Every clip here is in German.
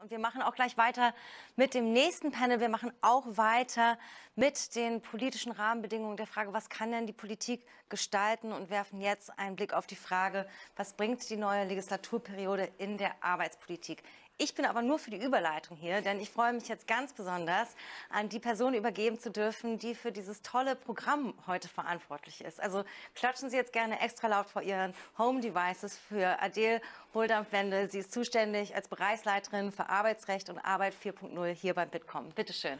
Und wir machen auch gleich weiter mit dem nächsten Panel. Wir machen auch weiter mit den politischen Rahmenbedingungen der Frage, was kann denn die Politik gestalten und werfen jetzt einen Blick auf die Frage, was bringt die neue Legislaturperiode in der Arbeitspolitik. Ich bin aber nur für die Überleitung hier, denn ich freue mich jetzt ganz besonders, an die Person übergeben zu dürfen, die für dieses tolle Programm heute verantwortlich ist. Also klatschen Sie jetzt gerne extra laut vor Ihren Home Devices für Adele Hohldampf-Wende. Sie ist zuständig als Bereichsleiterin für Arbeitsrecht und Arbeit 4.0 hier beim Bitkom. Bitte schön.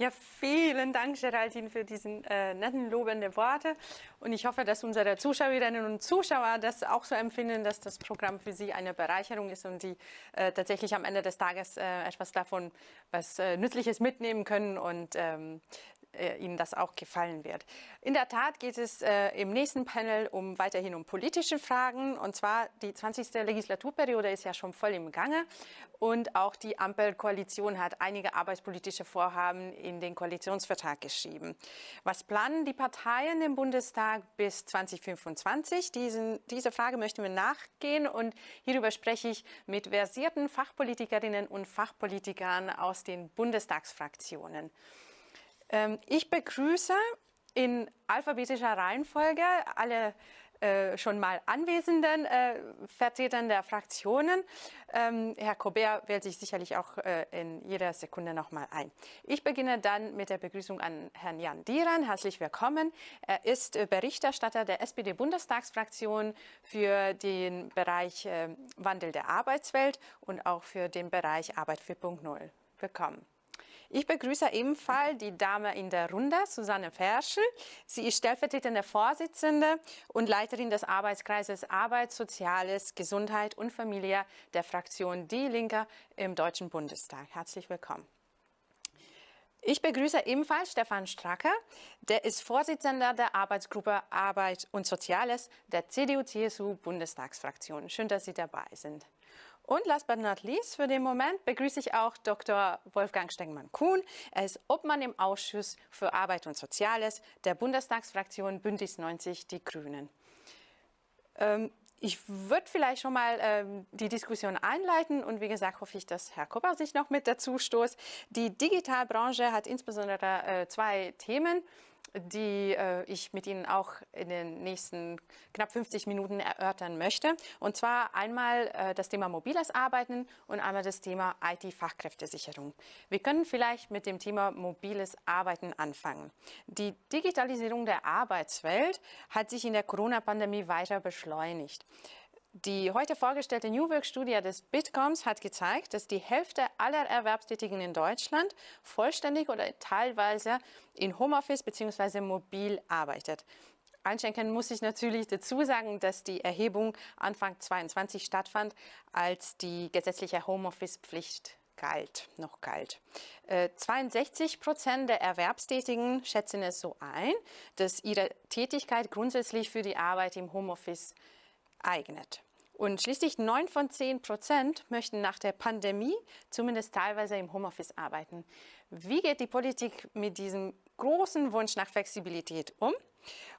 Ja, vielen Dank, Geraldine, für diese äh, netten, lobenden Worte. Und ich hoffe, dass unsere Zuschauerinnen und Zuschauer das auch so empfinden, dass das Programm für sie eine Bereicherung ist und die äh, tatsächlich am Ende des Tages äh, etwas davon, was äh, Nützliches mitnehmen können und ähm, äh, Ihnen das auch gefallen wird. In der Tat geht es äh, im nächsten Panel um weiterhin um politische Fragen. Und zwar die 20. Legislaturperiode ist ja schon voll im Gange. Und auch die Ampelkoalition hat einige arbeitspolitische Vorhaben in den Koalitionsvertrag geschrieben. Was planen die Parteien im Bundestag bis 2025? Diesen, diese Frage möchten wir nachgehen. Und hierüber spreche ich mit versierten Fachpolitikerinnen und Fachpolitikern aus den Bundestagsfraktionen. Ähm, ich begrüße in alphabetischer Reihenfolge alle äh, schon mal anwesenden äh, Vertretern der Fraktionen. Ähm, Herr Kobert wählt sich sicherlich auch äh, in jeder Sekunde noch mal ein. Ich beginne dann mit der Begrüßung an Herrn Jan Dieran. Herzlich willkommen. Er ist äh, Berichterstatter der SPD-Bundestagsfraktion für den Bereich äh, Wandel der Arbeitswelt und auch für den Bereich Arbeit 4.0. Willkommen. Ich begrüße ebenfalls die Dame in der Runde, Susanne Ferschel. Sie ist stellvertretende Vorsitzende und Leiterin des Arbeitskreises Arbeit, Soziales, Gesundheit und Familie der Fraktion Die Linke im Deutschen Bundestag. Herzlich willkommen. Ich begrüße ebenfalls Stefan Stracker, der ist Vorsitzender der Arbeitsgruppe Arbeit und Soziales der CDU-CSU-Bundestagsfraktion. Schön, dass Sie dabei sind. Und last but not least, für den Moment begrüße ich auch Dr. Wolfgang Stengmann-Kuhn. Er ist Obmann im Ausschuss für Arbeit und Soziales der Bundestagsfraktion Bündnis 90 Die Grünen. Ähm, ich würde vielleicht schon mal ähm, die Diskussion einleiten und wie gesagt hoffe ich, dass Herr Kopper sich noch mit dazu stoßt. Die Digitalbranche hat insbesondere äh, zwei Themen die äh, ich mit Ihnen auch in den nächsten knapp 50 Minuten erörtern möchte. Und zwar einmal äh, das Thema mobiles Arbeiten und einmal das Thema IT-Fachkräftesicherung. Wir können vielleicht mit dem Thema mobiles Arbeiten anfangen. Die Digitalisierung der Arbeitswelt hat sich in der Corona-Pandemie weiter beschleunigt. Die heute vorgestellte New Work-Studie des Bitcoms hat gezeigt, dass die Hälfte aller Erwerbstätigen in Deutschland vollständig oder teilweise in Homeoffice bzw. mobil arbeitet. Einschenken muss ich natürlich dazu sagen, dass die Erhebung Anfang 2022 stattfand, als die gesetzliche Homeoffice-Pflicht galt, noch galt. Äh, 62 Prozent der Erwerbstätigen schätzen es so ein, dass ihre Tätigkeit grundsätzlich für die Arbeit im Homeoffice eignet. Und schließlich neun von zehn Prozent möchten nach der Pandemie zumindest teilweise im Homeoffice arbeiten. Wie geht die Politik mit diesem großen Wunsch nach Flexibilität um?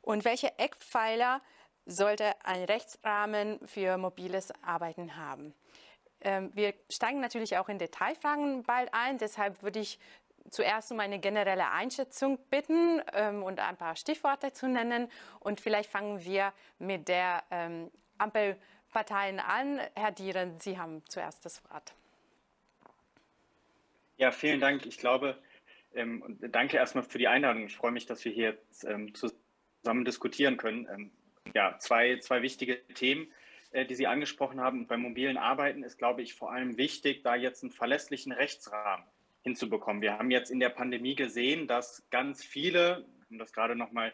Und welche Eckpfeiler sollte ein Rechtsrahmen für mobiles Arbeiten haben? Ähm, wir steigen natürlich auch in Detailfragen bald ein, deshalb würde ich zuerst um eine generelle Einschätzung bitten ähm, und ein paar Stichworte zu nennen. Und vielleicht fangen wir mit der ähm, Ampelparteien an. Herr Dieren, Sie haben zuerst das Wort. Ja, vielen Dank. Ich glaube, ähm, danke erstmal für die Einladung. Ich freue mich, dass wir hier ähm, zusammen diskutieren können. Ähm, ja, zwei, zwei wichtige Themen, äh, die Sie angesprochen haben. Beim mobilen Arbeiten ist, glaube ich, vor allem wichtig, da jetzt einen verlässlichen Rechtsrahmen hinzubekommen. Wir haben jetzt in der Pandemie gesehen, dass ganz viele, um das gerade nochmal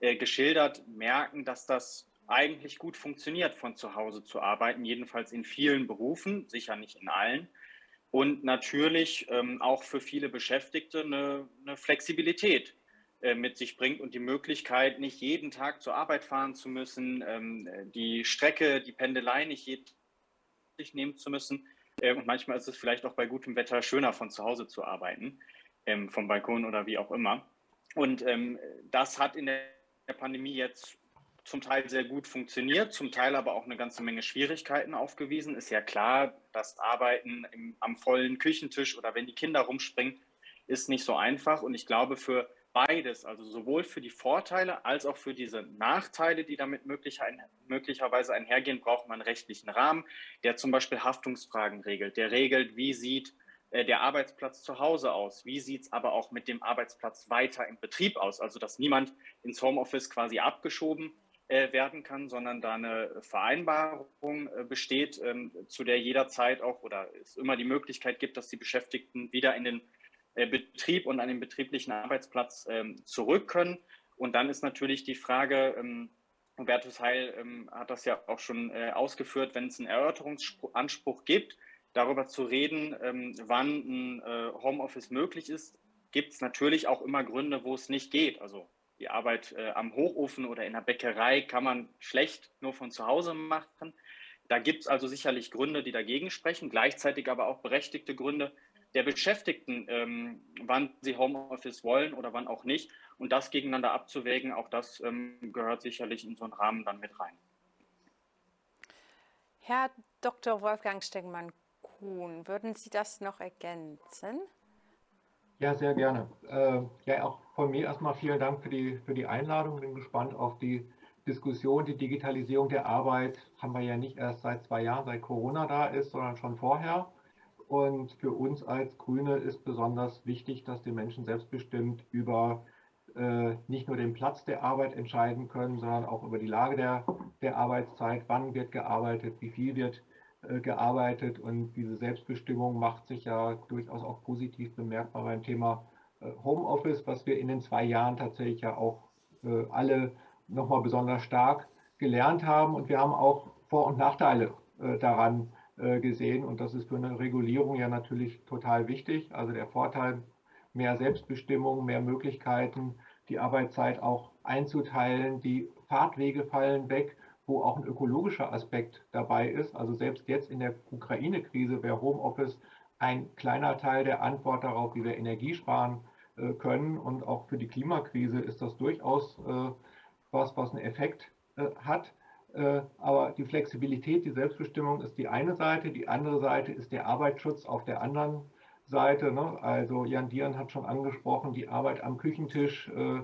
äh, geschildert, merken, dass das eigentlich gut funktioniert, von zu Hause zu arbeiten, jedenfalls in vielen Berufen, sicher nicht in allen. Und natürlich ähm, auch für viele Beschäftigte eine, eine Flexibilität äh, mit sich bringt und die Möglichkeit, nicht jeden Tag zur Arbeit fahren zu müssen, ähm, die Strecke, die Pendelei nicht jeden Tag nehmen zu müssen. Äh, und manchmal ist es vielleicht auch bei gutem Wetter schöner, von zu Hause zu arbeiten, ähm, vom Balkon oder wie auch immer. Und ähm, das hat in der Pandemie jetzt zum Teil sehr gut funktioniert, zum Teil aber auch eine ganze Menge Schwierigkeiten aufgewiesen. Ist ja klar, das Arbeiten im, am vollen Küchentisch oder wenn die Kinder rumspringen, ist nicht so einfach. Und ich glaube, für beides, also sowohl für die Vorteile als auch für diese Nachteile, die damit möglicherweise einhergehen, braucht man einen rechtlichen Rahmen, der zum Beispiel Haftungsfragen regelt, der regelt, wie sieht äh, der Arbeitsplatz zu Hause aus, wie sieht es aber auch mit dem Arbeitsplatz weiter im Betrieb aus, also dass niemand ins Homeoffice quasi abgeschoben werden kann, sondern da eine Vereinbarung äh, besteht, ähm, zu der jederzeit auch oder es immer die Möglichkeit gibt, dass die Beschäftigten wieder in den äh, Betrieb und an den betrieblichen Arbeitsplatz ähm, zurück können. Und dann ist natürlich die Frage, ähm, Hubertus Heil hat das ja auch schon äh, ausgeführt, wenn es einen Erörterungsanspruch gibt, darüber zu reden, wann ein äh, Homeoffice möglich ist, gibt es natürlich auch immer Gründe, wo es nicht geht. Also die Arbeit am Hochofen oder in der Bäckerei kann man schlecht nur von zu Hause machen. Da gibt es also sicherlich Gründe, die dagegen sprechen, gleichzeitig aber auch berechtigte Gründe, der Beschäftigten, ähm, wann sie Homeoffice wollen oder wann auch nicht. Und das gegeneinander abzuwägen, auch das ähm, gehört sicherlich in so einen Rahmen dann mit rein. Herr Dr. Wolfgang Stegmann-Kuhn, würden Sie das noch ergänzen? Ja, sehr gerne. Äh, ja, auch von mir erstmal vielen Dank für die, für die Einladung. Bin gespannt auf die Diskussion. Die Digitalisierung der Arbeit haben wir ja nicht erst seit zwei Jahren, seit Corona da ist, sondern schon vorher. Und für uns als Grüne ist besonders wichtig, dass die Menschen selbstbestimmt über äh, nicht nur den Platz der Arbeit entscheiden können, sondern auch über die Lage der, der Arbeitszeit, wann wird gearbeitet, wie viel wird äh, gearbeitet. Und diese Selbstbestimmung macht sich ja durchaus auch positiv bemerkbar beim Thema Homeoffice, was wir in den zwei Jahren tatsächlich ja auch äh, alle nochmal besonders stark gelernt haben. Und wir haben auch Vor- und Nachteile äh, daran äh, gesehen. Und das ist für eine Regulierung ja natürlich total wichtig. Also der Vorteil, mehr Selbstbestimmung, mehr Möglichkeiten, die Arbeitszeit auch einzuteilen. Die Fahrtwege fallen weg, wo auch ein ökologischer Aspekt dabei ist. Also selbst jetzt in der Ukraine-Krise wäre Homeoffice ein kleiner Teil der Antwort darauf, wie wir Energie sparen können. Und auch für die Klimakrise ist das durchaus äh, was, was einen Effekt hat. Äh, aber die Flexibilität, die Selbstbestimmung ist die eine Seite. Die andere Seite ist der Arbeitsschutz auf der anderen Seite. Ne? Also Jan Dieren hat schon angesprochen, die Arbeit am Küchentisch, äh,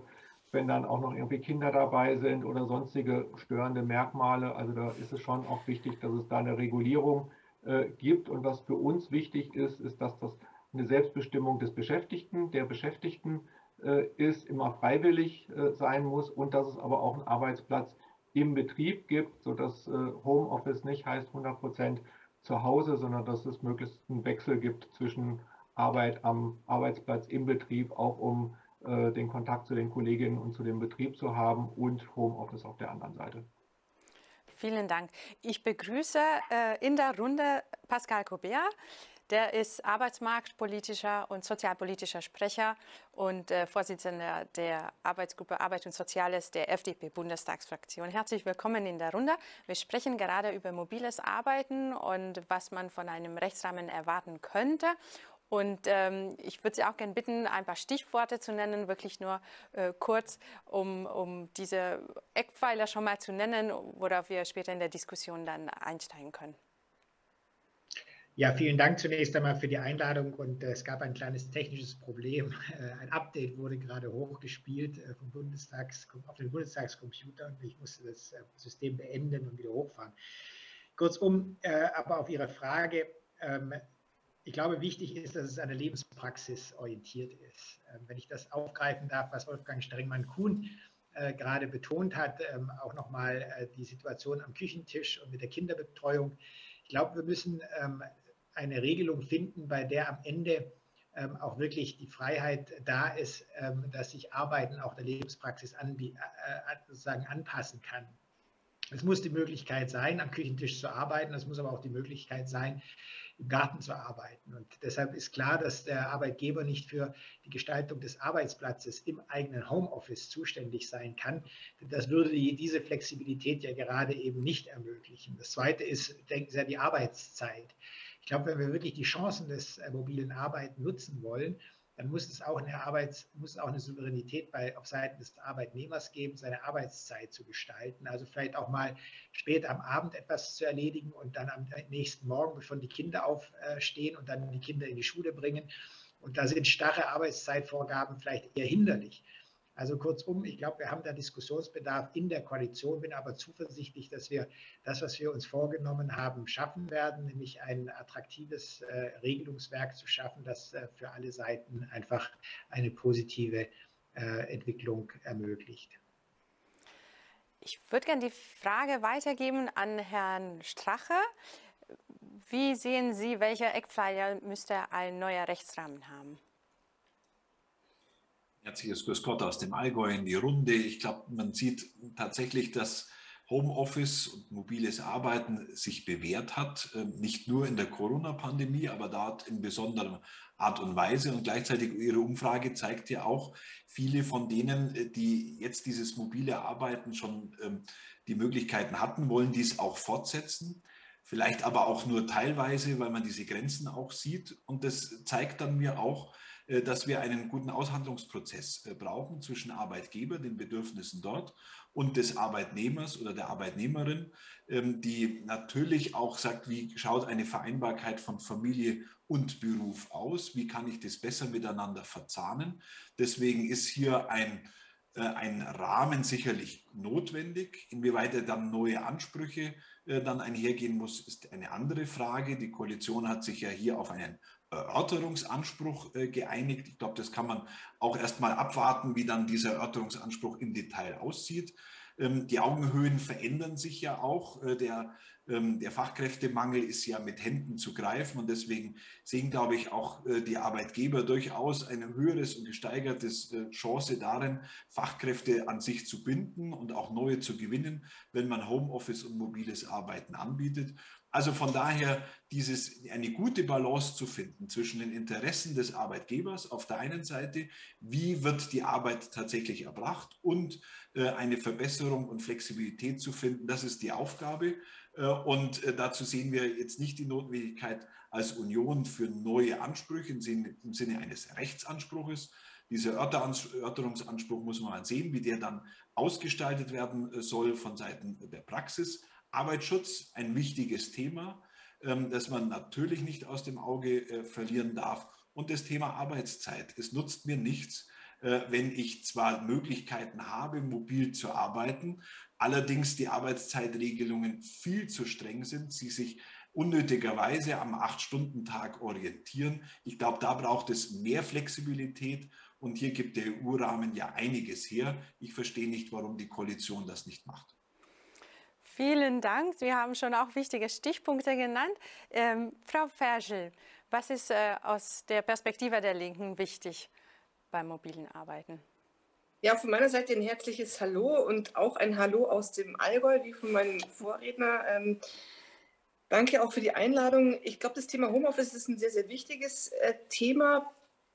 wenn dann auch noch irgendwie Kinder dabei sind oder sonstige störende Merkmale. Also da ist es schon auch wichtig, dass es da eine Regulierung äh, gibt. Und was für uns wichtig ist, ist, dass das eine Selbstbestimmung des Beschäftigten, der Beschäftigten ist, immer freiwillig sein muss und dass es aber auch ein Arbeitsplatz im Betrieb gibt, sodass äh, Homeoffice nicht heißt 100 Prozent zu Hause, sondern dass es möglichst einen Wechsel gibt zwischen Arbeit am Arbeitsplatz im Betrieb, auch um äh, den Kontakt zu den Kolleginnen und zu dem Betrieb zu haben und Homeoffice auf der anderen Seite. Vielen Dank. Ich begrüße äh, in der Runde Pascal Cobert. Der ist arbeitsmarktpolitischer und sozialpolitischer Sprecher und äh, Vorsitzender der Arbeitsgruppe Arbeit und Soziales der FDP-Bundestagsfraktion. Herzlich willkommen in der Runde. Wir sprechen gerade über mobiles Arbeiten und was man von einem Rechtsrahmen erwarten könnte. Und ähm, ich würde Sie auch gerne bitten, ein paar Stichworte zu nennen, wirklich nur äh, kurz, um, um diese Eckpfeiler schon mal zu nennen, worauf wir später in der Diskussion dann einsteigen können. Ja, vielen Dank zunächst einmal für die Einladung und äh, es gab ein kleines technisches Problem. Äh, ein Update wurde gerade hochgespielt äh, vom Bundestags, auf den Bundestagscomputer und ich musste das System beenden und wieder hochfahren. Kurzum, aber auf Ihre Frage, ähm, ich glaube, wichtig ist, dass es an der Lebenspraxis orientiert ist. Ähm, wenn ich das aufgreifen darf, was Wolfgang Strengmann-Kuhn gerade betont hat, ähm, auch nochmal die Situation am Küchentisch und mit der Kinderbetreuung. Ich glaube, wir müssen eine Regelung finden, bei der am Ende ähm, auch wirklich die Freiheit da ist, ähm, dass sich Arbeiten auch der Lebenspraxis äh, sozusagen anpassen kann. Es muss die Möglichkeit sein, am Küchentisch zu arbeiten, es muss aber auch die Möglichkeit sein, im Garten zu arbeiten. Und deshalb ist klar, dass der Arbeitgeber nicht für die Gestaltung des Arbeitsplatzes im eigenen Homeoffice zuständig sein kann. Das würde die, diese Flexibilität ja gerade eben nicht ermöglichen. Das Zweite ist, denken Sie an die Arbeitszeit. Ich glaube, wenn wir wirklich die Chancen des äh, mobilen Arbeiten nutzen wollen, dann muss es auch eine Arbeits, muss auch eine Souveränität bei, auf Seiten des Arbeitnehmers geben, seine Arbeitszeit zu gestalten. Also vielleicht auch mal spät am Abend etwas zu erledigen und dann am nächsten Morgen, bevor die Kinder aufstehen und dann die Kinder in die Schule bringen. Und da sind starre Arbeitszeitvorgaben vielleicht eher hinderlich. Also kurzum, ich glaube, wir haben da Diskussionsbedarf in der Koalition, bin aber zuversichtlich, dass wir das, was wir uns vorgenommen haben, schaffen werden, nämlich ein attraktives äh, Regelungswerk zu schaffen, das äh, für alle Seiten einfach eine positive äh, Entwicklung ermöglicht. Ich würde gerne die Frage weitergeben an Herrn Strache. Wie sehen Sie, welche Eckpfeiler müsste ein neuer Rechtsrahmen haben? Herzliches Grüß Gott aus dem Allgäu in die Runde. Ich glaube, man sieht tatsächlich, dass Homeoffice und mobiles Arbeiten sich bewährt hat, ähm, nicht nur in der Corona-Pandemie, aber dort in besonderer Art und Weise. Und gleichzeitig Ihre Umfrage zeigt ja auch, viele von denen, äh, die jetzt dieses mobile Arbeiten schon ähm, die Möglichkeiten hatten, wollen dies auch fortsetzen. Vielleicht aber auch nur teilweise, weil man diese Grenzen auch sieht. Und das zeigt dann mir auch, dass wir einen guten Aushandlungsprozess äh, brauchen zwischen Arbeitgeber, den Bedürfnissen dort und des Arbeitnehmers oder der Arbeitnehmerin, ähm, die natürlich auch sagt, wie schaut eine Vereinbarkeit von Familie und Beruf aus, wie kann ich das besser miteinander verzahnen. Deswegen ist hier ein, äh, ein Rahmen sicherlich notwendig. Inwieweit er dann neue Ansprüche dann einhergehen muss, ist eine andere Frage. Die Koalition hat sich ja hier auf einen Erörterungsanspruch äh, geeinigt. Ich glaube, das kann man auch erstmal abwarten, wie dann dieser Erörterungsanspruch im Detail aussieht. Ähm, die Augenhöhen verändern sich ja auch. Äh, der, ähm, der Fachkräftemangel ist ja mit Händen zu greifen und deswegen sehen, glaube ich, auch äh, die Arbeitgeber durchaus eine höheres und gesteigertes Chance darin, Fachkräfte an sich zu binden und auch neue zu gewinnen, wenn man Homeoffice und mobiles Arbeiten anbietet. Also von daher dieses, eine gute Balance zu finden zwischen den Interessen des Arbeitgebers auf der einen Seite, wie wird die Arbeit tatsächlich erbracht und äh, eine Verbesserung und Flexibilität zu finden, das ist die Aufgabe. Äh, und äh, dazu sehen wir jetzt nicht die Notwendigkeit als Union für neue Ansprüche im Sinne, im Sinne eines Rechtsanspruches. Dieser Erörterungsanspruch muss man sehen, wie der dann ausgestaltet werden soll von Seiten der Praxis. Arbeitsschutz, ein wichtiges Thema, ähm, das man natürlich nicht aus dem Auge äh, verlieren darf. Und das Thema Arbeitszeit. Es nutzt mir nichts, äh, wenn ich zwar Möglichkeiten habe, mobil zu arbeiten, allerdings die Arbeitszeitregelungen viel zu streng sind, sie sich unnötigerweise am Acht-Stunden-Tag orientieren. Ich glaube, da braucht es mehr Flexibilität und hier gibt der EU-Rahmen ja einiges her. Ich verstehe nicht, warum die Koalition das nicht macht. Vielen Dank. Sie haben schon auch wichtige Stichpunkte genannt. Ähm, Frau Ferschel, was ist äh, aus der Perspektive der Linken wichtig beim mobilen Arbeiten? Ja, von meiner Seite ein herzliches Hallo und auch ein Hallo aus dem Allgäu, wie von meinem Vorredner. Ähm, danke auch für die Einladung. Ich glaube, das Thema Homeoffice ist ein sehr, sehr wichtiges äh, Thema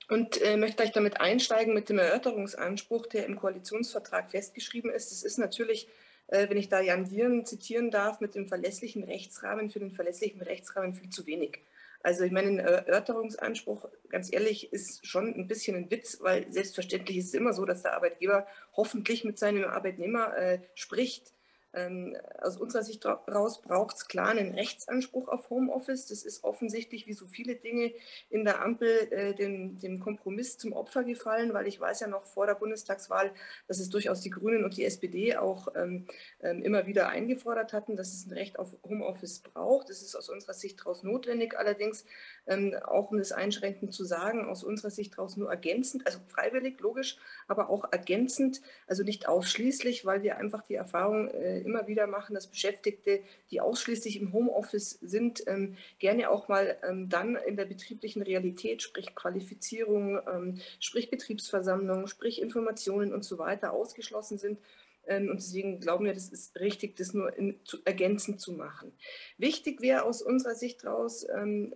und äh, möchte gleich damit einsteigen mit dem Erörterungsanspruch, der im Koalitionsvertrag festgeschrieben ist. Das ist natürlich wenn ich da Jan Dieren zitieren darf, mit dem verlässlichen Rechtsrahmen für den verlässlichen Rechtsrahmen viel zu wenig. Also ich meine, ein Erörterungsanspruch, ganz ehrlich, ist schon ein bisschen ein Witz, weil selbstverständlich ist es immer so, dass der Arbeitgeber hoffentlich mit seinem Arbeitnehmer äh, spricht ähm, aus unserer Sicht heraus braucht es klar einen Rechtsanspruch auf Homeoffice. Das ist offensichtlich wie so viele Dinge in der Ampel äh, dem, dem, Kompromiss zum Opfer gefallen, weil ich weiß ja noch vor der Bundestagswahl, dass es durchaus die Grünen und die SPD auch ähm, ähm, immer wieder eingefordert hatten, dass es ein Recht auf Homeoffice braucht. Das ist aus unserer Sicht daraus notwendig. Allerdings ähm, auch um das einschränkend zu sagen, aus unserer Sicht daraus nur ergänzend, also freiwillig, logisch, aber auch ergänzend, also nicht ausschließlich, weil wir einfach die Erfahrung äh, immer wieder machen, dass Beschäftigte, die ausschließlich im Homeoffice sind, ähm, gerne auch mal ähm, dann in der betrieblichen Realität, sprich Qualifizierung, ähm, sprich Betriebsversammlung, sprich Informationen und so weiter ausgeschlossen sind. Und deswegen glauben wir, das ist richtig, das nur in, zu, ergänzend zu machen. Wichtig wäre aus unserer Sicht daraus, ähm,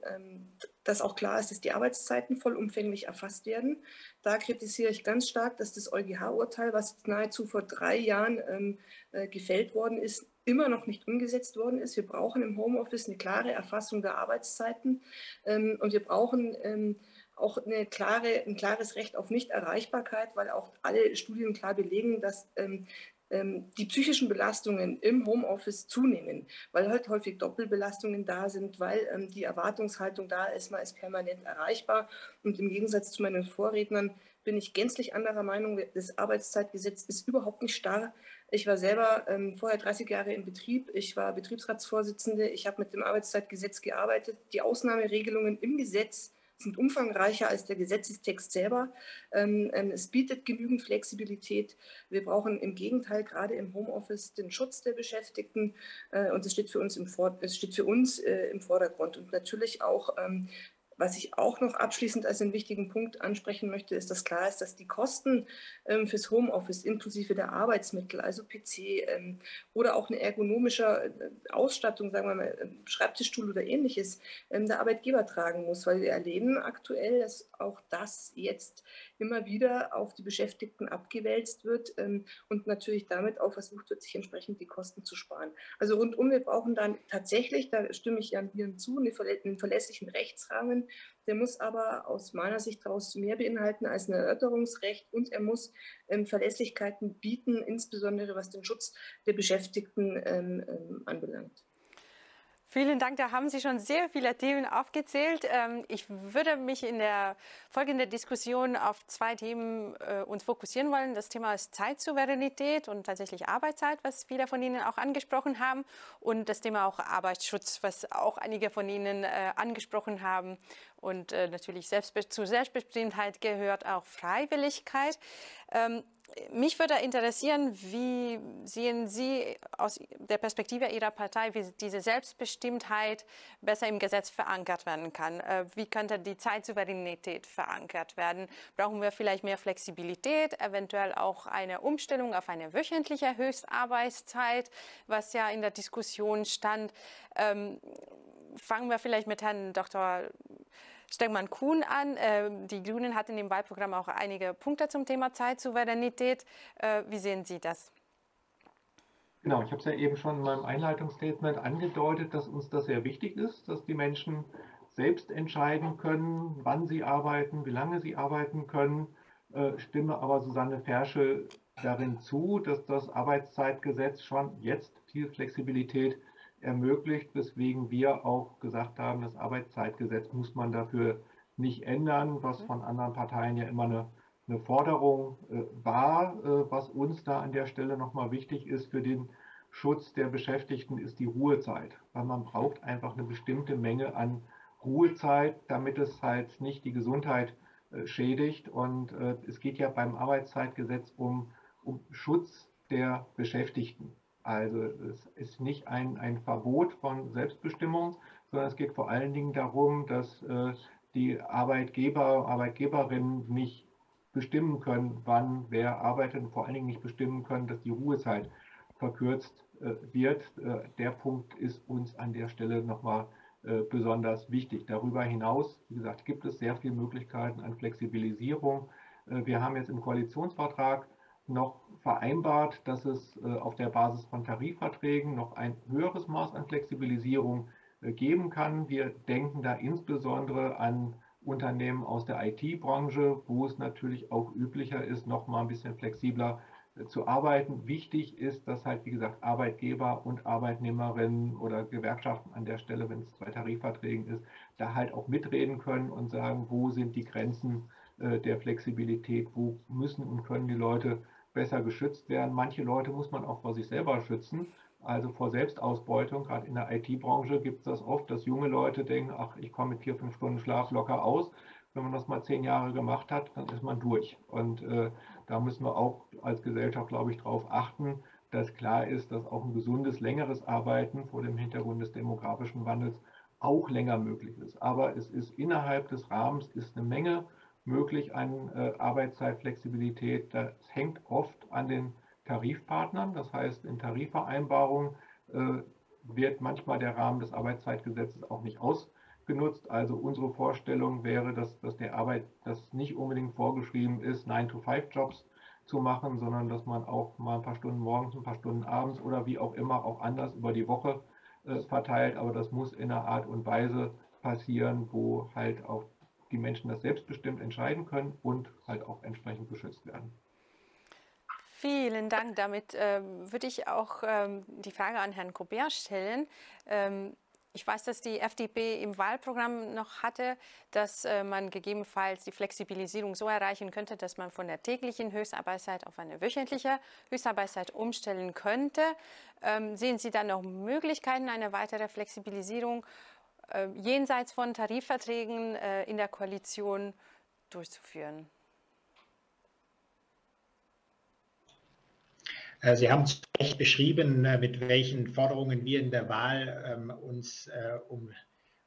dass auch klar ist, dass die Arbeitszeiten vollumfänglich erfasst werden. Da kritisiere ich ganz stark, dass das EuGH-Urteil, was nahezu vor drei Jahren ähm, äh, gefällt worden ist, immer noch nicht umgesetzt worden ist. Wir brauchen im Homeoffice eine klare Erfassung der Arbeitszeiten ähm, und wir brauchen ähm, auch eine klare, ein klares Recht auf Nichterreichbarkeit, weil auch alle Studien klar belegen, dass ähm, die psychischen Belastungen im Homeoffice zunehmen, weil halt häufig Doppelbelastungen da sind, weil ähm, die Erwartungshaltung da ist, man ist permanent erreichbar. Und im Gegensatz zu meinen Vorrednern bin ich gänzlich anderer Meinung. Das Arbeitszeitgesetz ist überhaupt nicht starr. Ich war selber ähm, vorher 30 Jahre im Betrieb. Ich war Betriebsratsvorsitzende. Ich habe mit dem Arbeitszeitgesetz gearbeitet. Die Ausnahmeregelungen im Gesetz sind umfangreicher als der Gesetzestext selber. Ähm, ähm, es bietet genügend Flexibilität. Wir brauchen im Gegenteil gerade im Homeoffice den Schutz der Beschäftigten äh, und es steht für uns im, steht für uns, äh, im Vordergrund und natürlich auch ähm, was ich auch noch abschließend als einen wichtigen Punkt ansprechen möchte, ist, dass klar ist, dass die Kosten ähm, fürs Homeoffice inklusive der Arbeitsmittel, also PC ähm, oder auch eine ergonomische äh, Ausstattung, sagen wir mal äh, Schreibtischstuhl oder ähnliches, ähm, der Arbeitgeber tragen muss, weil wir erleben aktuell, dass auch das jetzt immer wieder auf die Beschäftigten abgewälzt wird ähm, und natürlich damit auch versucht wird, sich entsprechend die Kosten zu sparen. Also rundum, wir brauchen dann tatsächlich, da stimme ich Jan Bieren zu, einen verlässlichen Rechtsrahmen. Der muss aber aus meiner Sicht daraus mehr beinhalten als ein Erörterungsrecht und er muss ähm, Verlässlichkeiten bieten, insbesondere was den Schutz der Beschäftigten ähm, ähm anbelangt. Vielen Dank, da haben Sie schon sehr viele Themen aufgezählt. Ähm, ich würde mich in der folgenden Diskussion auf zwei Themen äh, uns fokussieren wollen. Das Thema ist Zeitsouveränität und tatsächlich Arbeitszeit, was viele von Ihnen auch angesprochen haben. Und das Thema auch Arbeitsschutz, was auch einige von Ihnen äh, angesprochen haben. Und äh, natürlich Selbstbe zu Selbstbestimmtheit gehört auch Freiwilligkeit. Mich würde interessieren, wie sehen Sie aus der Perspektive Ihrer Partei, wie diese Selbstbestimmtheit besser im Gesetz verankert werden kann? Äh, wie könnte die Zeitsouveränität verankert werden? Brauchen wir vielleicht mehr Flexibilität, eventuell auch eine Umstellung auf eine wöchentliche Höchstarbeitszeit, was ja in der Diskussion stand? Ähm, fangen wir vielleicht mit Herrn Dr. Stegmann Kuhn an. Ähm, die Grünen hatten im Wahlprogramm auch einige Punkte zum Thema Zeitsouveränität. Äh, wie sehen Sie das? Genau, ich habe es ja eben schon in meinem Einleitungsstatement angedeutet, dass uns das sehr wichtig ist, dass die Menschen selbst entscheiden können, wann sie arbeiten, wie lange sie arbeiten können. Äh, stimme aber Susanne Ferschel darin zu, dass das Arbeitszeitgesetz schon jetzt viel Flexibilität ermöglicht, weswegen wir auch gesagt haben, das Arbeitszeitgesetz muss man dafür nicht ändern, was mhm. von anderen Parteien ja immer eine, eine Forderung äh, war. Äh, was uns da an der Stelle nochmal wichtig ist für den Schutz der Beschäftigten, ist die Ruhezeit, weil man braucht einfach eine bestimmte Menge an Ruhezeit, damit es halt nicht die Gesundheit äh, schädigt. Und äh, es geht ja beim Arbeitszeitgesetz um, um Schutz der Beschäftigten. Also es ist nicht ein, ein Verbot von Selbstbestimmung, sondern es geht vor allen Dingen darum, dass äh, die Arbeitgeber, Arbeitgeberinnen nicht bestimmen können, wann wer arbeitet und vor allen Dingen nicht bestimmen können, dass die Ruhezeit verkürzt äh, wird. Äh, der Punkt ist uns an der Stelle nochmal besonders wichtig. Darüber hinaus, wie gesagt, gibt es sehr viele Möglichkeiten an Flexibilisierung. Wir haben jetzt im Koalitionsvertrag noch vereinbart, dass es äh, auf der Basis von Tarifverträgen noch ein höheres Maß an Flexibilisierung äh, geben kann. Wir denken da insbesondere an Unternehmen aus der IT-Branche, wo es natürlich auch üblicher ist, noch mal ein bisschen flexibler äh, zu arbeiten. Wichtig ist, dass halt, wie gesagt, Arbeitgeber und Arbeitnehmerinnen oder Gewerkschaften an der Stelle, wenn es zwei Tarifverträgen ist, da halt auch mitreden können und sagen, wo sind die Grenzen der Flexibilität, wo müssen und können die Leute besser geschützt werden. Manche Leute muss man auch vor sich selber schützen, also vor Selbstausbeutung. Gerade in der IT-Branche gibt es das oft, dass junge Leute denken, ach, ich komme mit vier, fünf Stunden Schlaf locker aus. Wenn man das mal zehn Jahre gemacht hat, dann ist man durch. Und äh, da müssen wir auch als Gesellschaft, glaube ich, darauf achten, dass klar ist, dass auch ein gesundes, längeres Arbeiten vor dem Hintergrund des demografischen Wandels auch länger möglich ist. Aber es ist innerhalb des Rahmens ist eine Menge möglich an äh, Arbeitszeitflexibilität. Das hängt oft an den Tarifpartnern. Das heißt, in Tarifvereinbarungen äh, wird manchmal der Rahmen des Arbeitszeitgesetzes auch nicht ausgenutzt. Also unsere Vorstellung wäre, dass, dass der Arbeit, das nicht unbedingt vorgeschrieben ist, 9-to-5-Jobs zu machen, sondern dass man auch mal ein paar Stunden morgens, ein paar Stunden abends oder wie auch immer auch anders über die Woche äh, verteilt. Aber das muss in einer Art und Weise passieren, wo halt auch die Menschen das selbstbestimmt entscheiden können und halt auch entsprechend geschützt werden. Vielen Dank. Damit ähm, würde ich auch ähm, die Frage an Herrn Kobert stellen. Ähm, ich weiß, dass die FDP im Wahlprogramm noch hatte, dass äh, man gegebenenfalls die Flexibilisierung so erreichen könnte, dass man von der täglichen Höchstarbeitszeit auf eine wöchentliche Höchstarbeitszeit umstellen könnte. Ähm, sehen Sie da noch Möglichkeiten einer weiteren Flexibilisierung jenseits von Tarifverträgen äh, in der Koalition durchzuführen? Äh, Sie haben zu Recht beschrieben, äh, mit welchen Forderungen wir in der Wahl ähm, uns um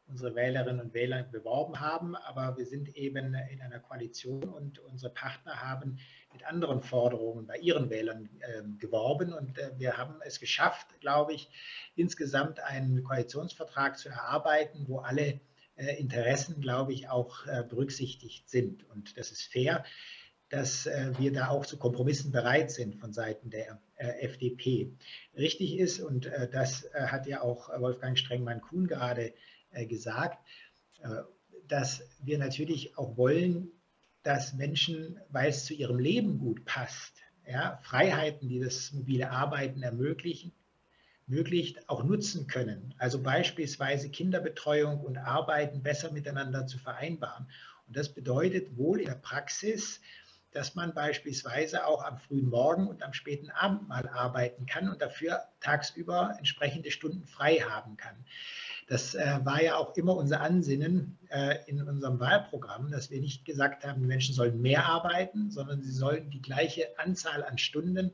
unsere Wählerinnen und Wähler beworben haben. Aber wir sind eben in einer Koalition und unsere Partner haben mit anderen Forderungen bei ihren Wählern ähm, geworben. Und wir haben es geschafft, glaube ich, insgesamt einen Koalitionsvertrag zu erarbeiten, wo alle Interessen, glaube ich, auch berücksichtigt sind. Und das ist fair dass äh, wir da auch zu Kompromissen bereit sind von Seiten der äh, FDP. Richtig ist, und äh, das hat ja auch Wolfgang Strengmann-Kuhn gerade gesagt, dass wir natürlich auch wollen, dass Menschen, weil es zu ihrem Leben gut passt, ja, Freiheiten, die das mobile Arbeiten ermöglichen, möglichst auch nutzen können. Also beispielsweise Kinderbetreuung und Arbeiten besser miteinander zu vereinbaren. Und das bedeutet wohl in der Praxis, dass man beispielsweise auch am frühen Morgen und am späten Abend mal arbeiten kann und dafür tagsüber entsprechende Stunden frei haben kann. Das äh, war ja auch immer unser Ansinnen äh, in unserem Wahlprogramm, dass wir nicht gesagt haben, die Menschen sollen mehr arbeiten, sondern sie sollen die gleiche Anzahl an Stunden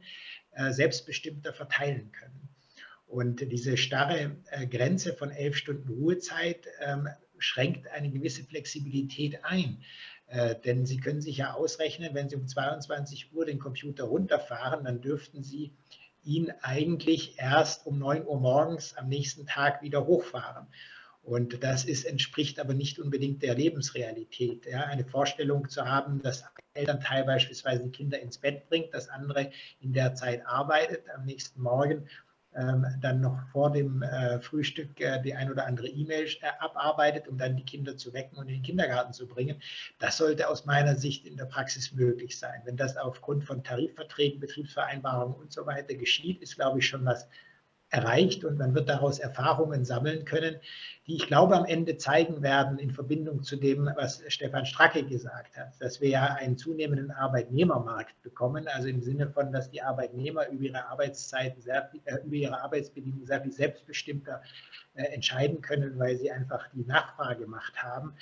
äh, selbstbestimmter verteilen können. Und diese starre äh, Grenze von elf Stunden Ruhezeit ähm, schränkt eine gewisse Flexibilität ein. Äh, denn Sie können sich ja ausrechnen, wenn Sie um 22 Uhr den Computer runterfahren, dann dürften Sie ihn eigentlich erst um 9 Uhr morgens am nächsten Tag wieder hochfahren. Und das ist, entspricht aber nicht unbedingt der Lebensrealität. Ja, eine Vorstellung zu haben, dass ein Elternteil beispielsweise die Kinder ins Bett bringt, das andere in der Zeit arbeitet, am nächsten Morgen dann noch vor dem äh, Frühstück äh, die ein oder andere E-Mail äh, abarbeitet, um dann die Kinder zu wecken und in den Kindergarten zu bringen. Das sollte aus meiner Sicht in der Praxis möglich sein. Wenn das aufgrund von Tarifverträgen, Betriebsvereinbarungen und so weiter geschieht, ist, glaube ich, schon was erreicht und man wird daraus Erfahrungen sammeln können, die ich glaube am Ende zeigen werden in Verbindung zu dem, was Stefan Stracke gesagt hat, dass wir ja einen zunehmenden Arbeitnehmermarkt bekommen, also im Sinne von, dass die Arbeitnehmer über ihre Arbeitszeiten, sehr, äh, über ihre Arbeitsbedingungen sehr viel selbstbestimmter äh, entscheiden können, weil sie einfach die Nachfragemacht haben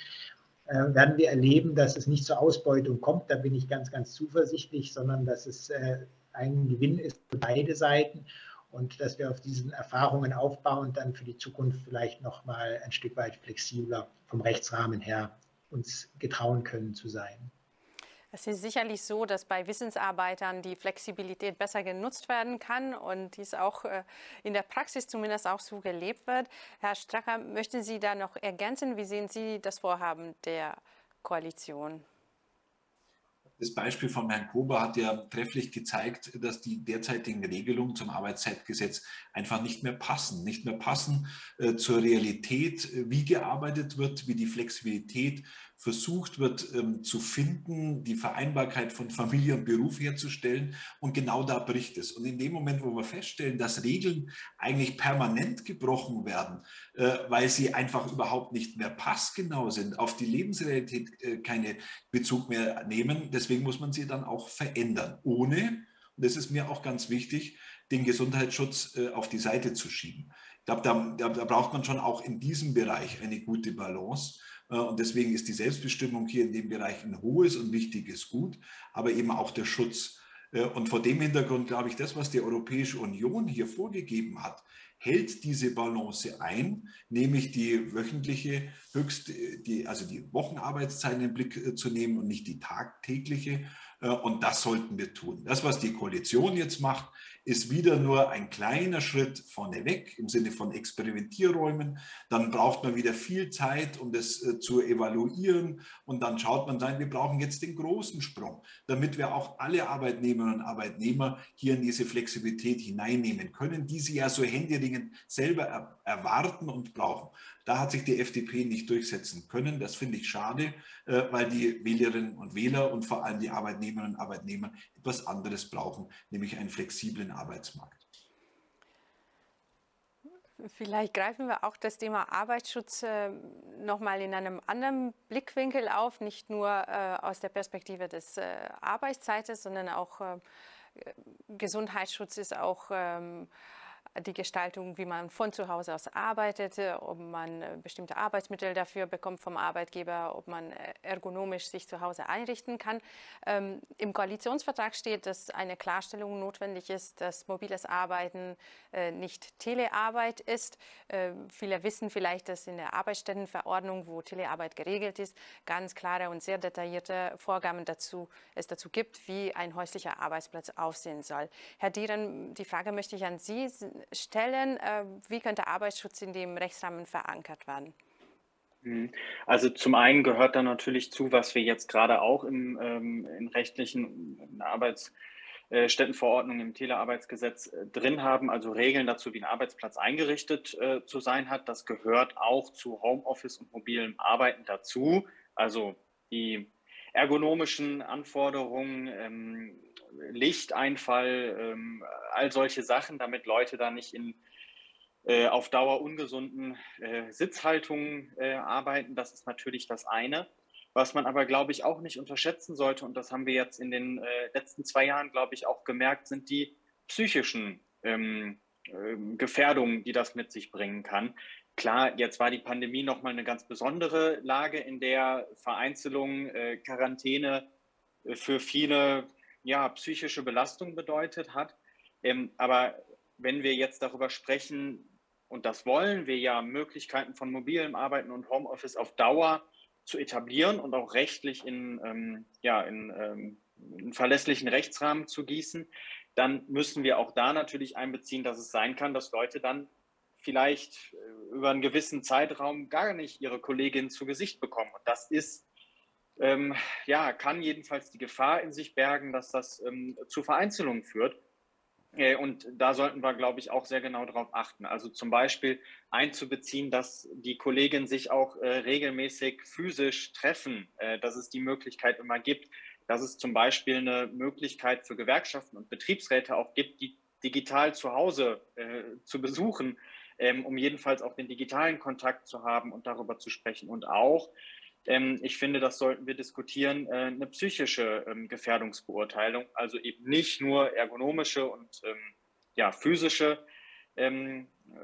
äh, werden wir erleben, dass es nicht zur Ausbeutung kommt. Da bin ich ganz, ganz zuversichtlich, sondern dass es ein Gewinn ist für beide Seiten und dass wir auf diesen Erfahrungen aufbauen, dann für die Zukunft vielleicht noch mal ein Stück weit flexibler vom Rechtsrahmen her uns getrauen können zu sein. Es ist sicherlich so, dass bei Wissensarbeitern die Flexibilität besser genutzt werden kann und dies auch äh, in der Praxis zumindest auch so gelebt wird. Herr Stracker, möchten Sie da noch ergänzen? Wie sehen Sie das Vorhaben der Koalition? Das Beispiel von Herrn Kober hat ja trefflich gezeigt, dass die derzeitigen Regelungen zum Arbeitszeitgesetz einfach nicht mehr passen. Nicht mehr passen äh, zur Realität, wie gearbeitet wird, wie die Flexibilität versucht wird ähm, zu finden, die Vereinbarkeit von Familie und Beruf herzustellen. Und genau da bricht es. Und in dem Moment, wo wir feststellen, dass Regeln eigentlich permanent gebrochen werden, äh, weil sie einfach überhaupt nicht mehr passgenau sind, auf die Lebensrealität äh, keine Bezug mehr nehmen, deswegen muss man sie dann auch verändern, ohne, und das ist mir auch ganz wichtig, den Gesundheitsschutz äh, auf die Seite zu schieben. Glaube, da, da, da braucht man schon auch in diesem Bereich eine gute Balance. Äh, und deswegen ist die Selbstbestimmung hier in dem Bereich ein hohes und wichtiges Gut, aber eben auch der Schutz. Äh, und vor dem Hintergrund glaube ich, das, was die Europäische Union hier vorgegeben hat, hält diese Balance ein, nämlich die wöchentliche höchst, die, also die Wochenarbeitszeit in den Blick äh, zu nehmen und nicht die tagtägliche. Und das sollten wir tun. Das, was die Koalition jetzt macht, ist wieder nur ein kleiner Schritt vorneweg im Sinne von Experimentierräumen. Dann braucht man wieder viel Zeit, um das äh, zu evaluieren. Und dann schaut man dann, wir brauchen jetzt den großen Sprung, damit wir auch alle Arbeitnehmerinnen und Arbeitnehmer hier in diese Flexibilität hineinnehmen können, die sie ja so händeringend selber er erwarten und brauchen. Da hat sich die FDP nicht durchsetzen können. Das finde ich schade, äh, weil die Wählerinnen und Wähler und vor allem die Arbeitnehmerinnen und Arbeitnehmer etwas anderes brauchen, nämlich einen flexiblen Arbeitsmarkt. Vielleicht greifen wir auch das Thema Arbeitsschutz äh, nochmal in einem anderen Blickwinkel auf, nicht nur äh, aus der Perspektive des äh, Arbeitszeites, sondern auch äh, Gesundheitsschutz ist auch ähm, die Gestaltung, wie man von zu Hause aus arbeitet, ob man äh, bestimmte Arbeitsmittel dafür bekommt vom Arbeitgeber, ob man äh, ergonomisch sich zu Hause einrichten kann. Ähm, Im Koalitionsvertrag steht, dass eine Klarstellung notwendig ist, dass mobiles Arbeiten äh, nicht Telearbeit ist. Äh, viele wissen vielleicht, dass in der Arbeitsstättenverordnung, wo Telearbeit geregelt ist, ganz klare und sehr detaillierte Vorgaben dazu, es dazu gibt, wie ein häuslicher Arbeitsplatz aussehen soll. Herr Dieren, die Frage möchte ich an Sie stellen. Äh, wie könnte Arbeitsschutz in dem Rechtsrahmen verankert werden? Mhm. Also zum einen gehört da natürlich zu, was wir jetzt gerade auch im, ähm, in rechtlichen Arbeitsstättenverordnung im Telearbeitsgesetz äh, drin haben, also Regeln dazu, wie ein Arbeitsplatz eingerichtet äh, zu sein hat. Das gehört auch zu Homeoffice und mobilem Arbeiten dazu. Also die ergonomischen Anforderungen, ähm, Lichteinfall, ähm, all solche Sachen, damit Leute da nicht in äh, auf Dauer ungesunden äh, Sitzhaltungen äh, arbeiten. Das ist natürlich das eine. Was man aber, glaube ich, auch nicht unterschätzen sollte, und das haben wir jetzt in den äh, letzten zwei Jahren, glaube ich, auch gemerkt, sind die psychischen ähm, ähm, Gefährdungen, die das mit sich bringen kann. Klar, jetzt war die Pandemie nochmal eine ganz besondere Lage, in der Vereinzelung, äh, Quarantäne äh, für viele ja, psychische Belastung bedeutet hat. Ähm, aber wenn wir jetzt darüber sprechen, und das wollen wir ja, Möglichkeiten von mobilem Arbeiten und Homeoffice auf Dauer zu etablieren und auch rechtlich in, ähm, ja, in, ähm, in verlässlichen Rechtsrahmen zu gießen, dann müssen wir auch da natürlich einbeziehen, dass es sein kann, dass Leute dann vielleicht äh, über einen gewissen Zeitraum gar nicht ihre Kollegin zu Gesicht bekommen. Und das ist ähm, ja, kann jedenfalls die Gefahr in sich bergen, dass das ähm, zu Vereinzelungen führt. Äh, und da sollten wir, glaube ich, auch sehr genau darauf achten. Also zum Beispiel einzubeziehen, dass die Kolleginnen sich auch äh, regelmäßig physisch treffen, äh, dass es die Möglichkeit immer gibt, dass es zum Beispiel eine Möglichkeit für Gewerkschaften und Betriebsräte auch gibt, die digital zu Hause äh, zu besuchen, ähm, um jedenfalls auch den digitalen Kontakt zu haben und darüber zu sprechen. Und auch ich finde, das sollten wir diskutieren, äh, eine psychische ähm, Gefährdungsbeurteilung, also eben nicht nur ergonomische und ähm, ja, physische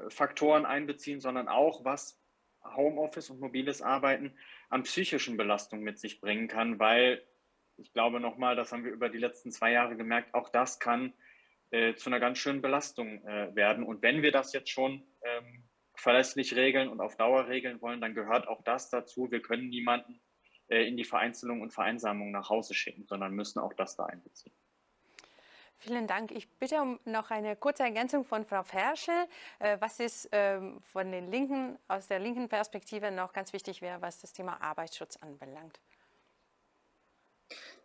Faktoren einbeziehen, sondern auch, was Homeoffice und mobiles Arbeiten an psychischen Belastungen mit sich bringen kann, weil ich glaube nochmal, das haben wir über die letzten zwei Jahre gemerkt, auch das kann äh, zu einer ganz schönen Belastung äh, werden. Und wenn wir das jetzt schon ähm, verlässlich regeln und auf Dauer regeln wollen, dann gehört auch das dazu. Wir können niemanden äh, in die Vereinzelung und Vereinsamung nach Hause schicken, sondern müssen auch das da einbeziehen. Vielen Dank. Ich bitte um noch eine kurze Ergänzung von Frau Ferschel. Äh, was ist ähm, von den Linken, aus der linken Perspektive noch ganz wichtig wäre, was das Thema Arbeitsschutz anbelangt?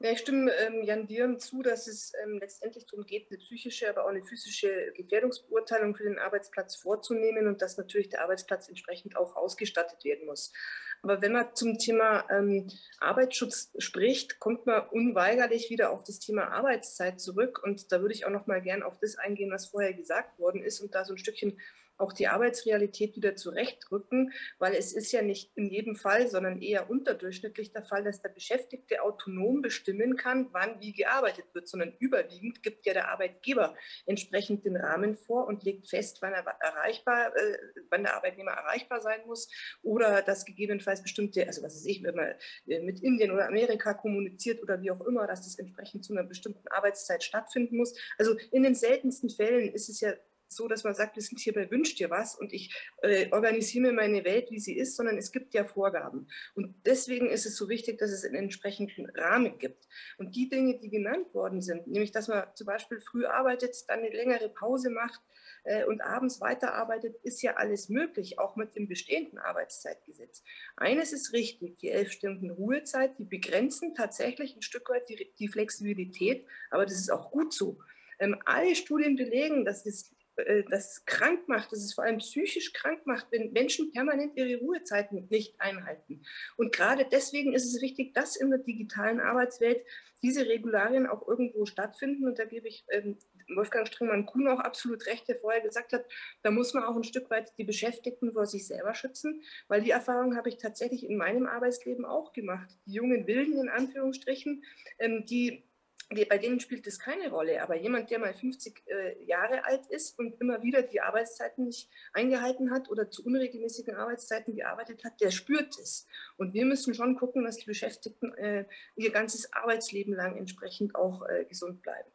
Ja, ich stimme ähm, Jan Dirm zu, dass es ähm, letztendlich darum geht, eine psychische, aber auch eine physische Gefährdungsbeurteilung für den Arbeitsplatz vorzunehmen und dass natürlich der Arbeitsplatz entsprechend auch ausgestattet werden muss. Aber wenn man zum Thema ähm, Arbeitsschutz spricht, kommt man unweigerlich wieder auf das Thema Arbeitszeit zurück. Und da würde ich auch noch mal gern auf das eingehen, was vorher gesagt worden ist und da so ein Stückchen auch die Arbeitsrealität wieder zurechtrücken, weil es ist ja nicht in jedem Fall, sondern eher unterdurchschnittlich der Fall, dass der Beschäftigte autonom bestimmen kann, wann wie gearbeitet wird, sondern überwiegend gibt ja der Arbeitgeber entsprechend den Rahmen vor und legt fest, wann er erreichbar, äh, wann der Arbeitnehmer erreichbar sein muss oder dass gegebenenfalls bestimmte, also was weiß ich, wenn man äh, mit Indien oder Amerika kommuniziert oder wie auch immer, dass das entsprechend zu einer bestimmten Arbeitszeit stattfinden muss. Also in den seltensten Fällen ist es ja so, dass man sagt, wir sind hier bei Wünsch dir was und ich äh, organisiere mir meine Welt, wie sie ist, sondern es gibt ja Vorgaben. Und deswegen ist es so wichtig, dass es einen entsprechenden Rahmen gibt. Und die Dinge, die genannt worden sind, nämlich dass man zum Beispiel früh arbeitet, dann eine längere Pause macht äh, und abends weiterarbeitet, ist ja alles möglich, auch mit dem bestehenden Arbeitszeitgesetz. Eines ist richtig, die elf Stunden Ruhezeit, die begrenzen tatsächlich ein Stück weit die, die Flexibilität, aber das ist auch gut so. Ähm, alle Studien belegen, dass das äh, das krank macht, dass es vor allem psychisch krank macht, wenn Menschen permanent ihre Ruhezeiten nicht einhalten. Und gerade deswegen ist es wichtig, dass in der digitalen Arbeitswelt diese Regularien auch irgendwo stattfinden. Und da gebe ich ähm, Wolfgang Stringmann-Kuhn auch absolut recht, der vorher gesagt hat, da muss man auch ein Stück weit die Beschäftigten vor sich selber schützen, weil die Erfahrung habe ich tatsächlich in meinem Arbeitsleben auch gemacht. Die jungen Wilden in Anführungsstrichen, ähm, die bei denen spielt das keine Rolle, aber jemand, der mal 50 äh, Jahre alt ist und immer wieder die Arbeitszeiten nicht eingehalten hat oder zu unregelmäßigen Arbeitszeiten gearbeitet hat, der spürt es. Und wir müssen schon gucken, dass die Beschäftigten äh, ihr ganzes Arbeitsleben lang entsprechend auch äh, gesund bleiben.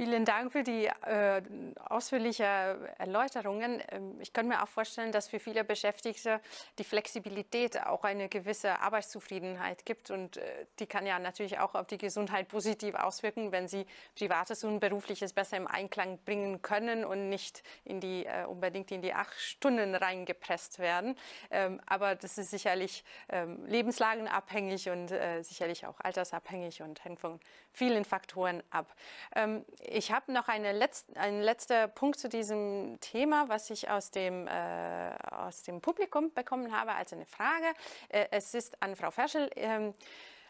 Vielen Dank für die äh, ausführlichen Erläuterungen. Ähm, ich kann mir auch vorstellen, dass für viele Beschäftigte die Flexibilität auch eine gewisse Arbeitszufriedenheit gibt und äh, die kann ja natürlich auch auf die Gesundheit positiv auswirken, wenn sie Privates und Berufliches besser im Einklang bringen können und nicht in die, äh, unbedingt in die acht Stunden reingepresst werden. Ähm, aber das ist sicherlich ähm, lebenslagenabhängig und äh, sicherlich auch altersabhängig und hängt von vielen Faktoren ab. Ähm, ich habe noch eine letzt, einen letzten Punkt zu diesem Thema, was ich aus dem, äh, aus dem Publikum bekommen habe als eine Frage. Äh, es ist an Frau Ferschel. Ähm,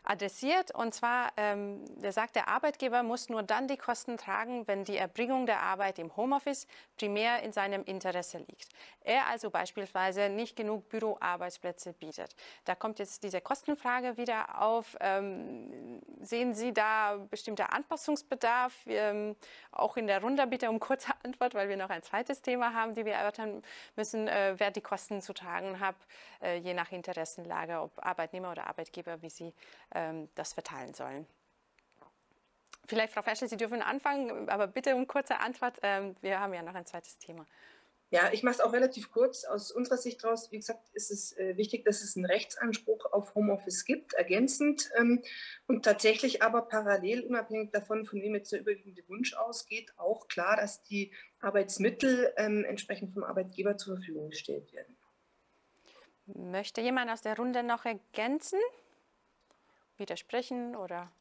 adressiert. Und zwar, ähm, der sagt, der Arbeitgeber muss nur dann die Kosten tragen, wenn die Erbringung der Arbeit im Homeoffice primär in seinem Interesse liegt. Er also beispielsweise nicht genug Büroarbeitsplätze bietet. Da kommt jetzt diese Kostenfrage wieder auf. Ähm, sehen Sie da bestimmter Anpassungsbedarf? Ähm, auch in der Runde bitte um kurze Antwort, weil wir noch ein zweites Thema haben, die wir erörtern müssen, äh, wer die Kosten zu tragen hat, äh, je nach Interessenlage, ob Arbeitnehmer oder Arbeitgeber, wie Sie das verteilen sollen. Vielleicht, Frau Feschel, Sie dürfen anfangen, aber bitte um kurze Antwort. Ähm, wir haben ja noch ein zweites Thema. Ja, ich mache es auch relativ kurz. Aus unserer Sicht heraus, wie gesagt, ist es äh, wichtig, dass es einen Rechtsanspruch auf Homeoffice gibt, ergänzend ähm, und tatsächlich aber parallel, unabhängig davon, von wem jetzt der überwiegende Wunsch ausgeht, auch klar, dass die Arbeitsmittel ähm, entsprechend vom Arbeitgeber zur Verfügung gestellt werden. Möchte jemand aus der Runde noch ergänzen? Widersprechen oder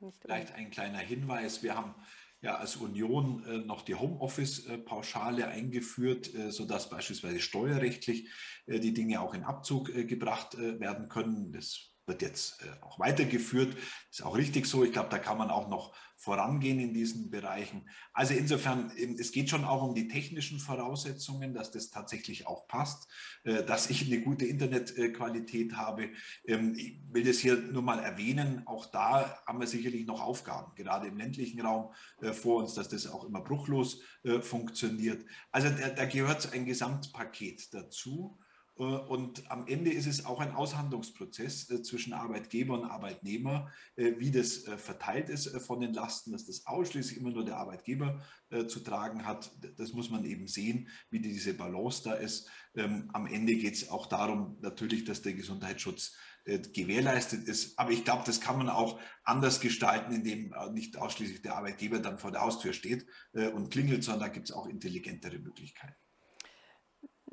nicht? Vielleicht ein kleiner Hinweis. Wir haben ja als Union äh, noch die Homeoffice-Pauschale eingeführt, äh, sodass beispielsweise steuerrechtlich äh, die Dinge auch in Abzug äh, gebracht äh, werden können. Das wird jetzt äh, auch weitergeführt. Ist auch richtig so. Ich glaube, da kann man auch noch vorangehen in diesen Bereichen. Also insofern, es geht schon auch um die technischen Voraussetzungen, dass das tatsächlich auch passt, äh, dass ich eine gute Internetqualität habe. Ähm, ich will das hier nur mal erwähnen. Auch da haben wir sicherlich noch Aufgaben, gerade im ländlichen Raum äh, vor uns, dass das auch immer bruchlos funktioniert. Also da gehört ein Gesamtpaket dazu. Äh, und am Ende ist es auch ein Aushandlungsprozess äh, zwischen Arbeitgeber und Arbeitnehmer, äh, wie das verteilt ist von den Lasten, dass das ausschließlich immer nur der Arbeitgeber zu tragen hat. Das muss man eben sehen, wie diese Balance da ist. Ähm, am Ende geht es auch darum, natürlich, dass der Gesundheitsschutz gewährleistet ist. Aber ich glaube, das kann man auch anders gestalten, indem nicht ausschließlich der Arbeitgeber dann vor der Haustür steht und klingelt, sondern da gibt es auch intelligentere Möglichkeiten.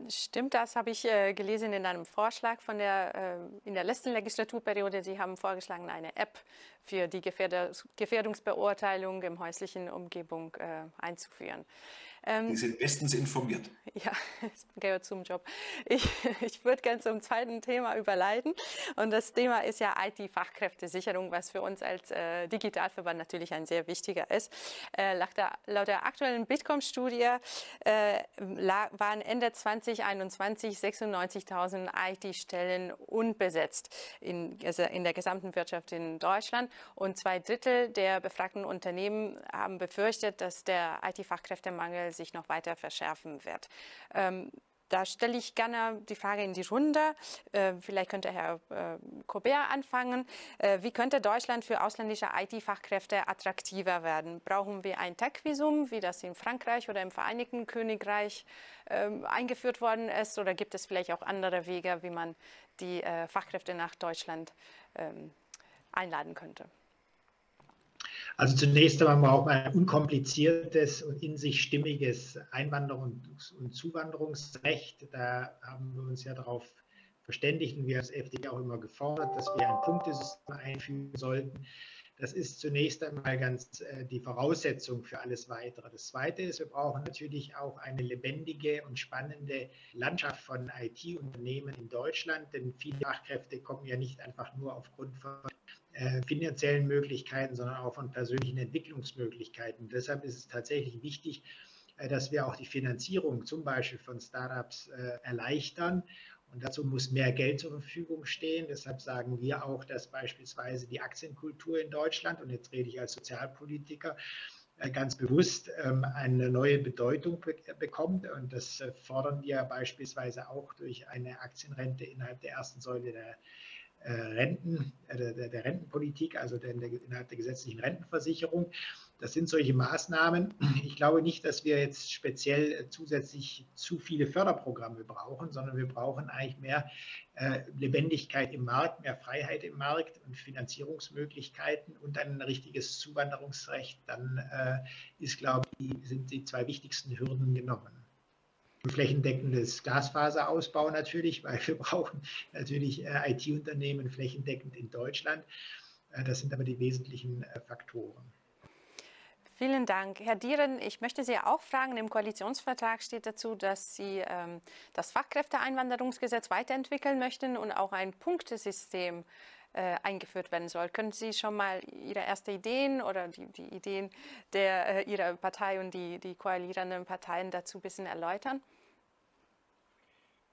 Stimmt, das habe ich äh, gelesen in einem Vorschlag von der, äh, in der letzten Legislaturperiode. Sie haben vorgeschlagen, eine App für die Gefährdungsbeurteilung im häuslichen Umgebung äh, einzuführen. Ähm, die sind bestens informiert. Ja, das gehört zum Job. Ich, ich würde gerne zum zweiten Thema überleiten. Und das Thema ist ja IT-Fachkräftesicherung, was für uns als äh, Digitalverband natürlich ein sehr wichtiger ist. Äh, laut, der, laut, der, aktuellen Bitkom-Studie äh, waren Ende 2021 96.000 IT-Stellen unbesetzt in, also in der gesamten Wirtschaft in Deutschland. Und zwei Drittel der befragten Unternehmen haben befürchtet, dass der IT-Fachkräftemangel sich noch weiter verschärfen wird. Ähm, da stelle ich gerne die Frage in die Runde. Äh, vielleicht könnte Herr äh, Colbert anfangen. Äh, wie könnte Deutschland für ausländische IT-Fachkräfte attraktiver werden? Brauchen wir ein Tech-Visum, wie das in Frankreich oder im Vereinigten Königreich ähm, eingeführt worden ist? Oder gibt es vielleicht auch andere Wege, wie man die äh, Fachkräfte nach Deutschland ähm, einladen könnte? Also zunächst einmal braucht man ein unkompliziertes und in sich stimmiges Einwanderungs- und Zuwanderungsrecht. Da haben wir uns ja darauf verständigt und wir als FDP auch immer gefordert, dass wir ein Punktesystem einführen sollten. Das ist zunächst einmal ganz äh, die Voraussetzung für alles Weitere. Das Zweite ist, wir brauchen natürlich auch eine lebendige und spannende Landschaft von IT-Unternehmen in Deutschland, denn viele Fachkräfte kommen ja nicht einfach nur aufgrund von finanziellen Möglichkeiten, sondern auch von persönlichen Entwicklungsmöglichkeiten. Deshalb ist es tatsächlich wichtig, äh, dass wir auch die Finanzierung zum Beispiel von Startups äh, erleichtern. Und dazu muss mehr Geld zur Verfügung stehen. Deshalb sagen wir auch, dass beispielsweise die Aktienkultur in Deutschland, und jetzt rede ich als Sozialpolitiker, äh, ganz bewusst ähm, eine neue Bedeutung bekommt. Und das fordern wir beispielsweise auch durch eine Aktienrente innerhalb der ersten Säule der Renten, der, der, Rentenpolitik, also der, innerhalb der gesetzlichen Rentenversicherung. Das sind solche Maßnahmen. Ich glaube nicht, dass wir jetzt speziell äh, zusätzlich zu viele Förderprogramme brauchen, sondern wir brauchen eigentlich mehr äh, Lebendigkeit im Markt, mehr Freiheit im Markt und Finanzierungsmöglichkeiten und ein richtiges Zuwanderungsrecht. Dann äh, ist, glaube ich, sind die zwei wichtigsten Hürden genommen. Flächendeckendes Glasfaserausbau natürlich, weil wir brauchen natürlich IT-Unternehmen flächendeckend in Deutschland. Das sind aber die wesentlichen Faktoren. Vielen Dank. Herr Dieren, ich möchte Sie auch fragen, im Koalitionsvertrag steht dazu, dass Sie ähm, das Fachkräfteeinwanderungsgesetz weiterentwickeln möchten und auch ein Punktesystem äh, eingeführt werden soll. Können Sie schon mal Ihre ersten Ideen oder die, die Ideen der, äh, Ihrer Partei und die, die koalierenden Parteien dazu ein bisschen erläutern?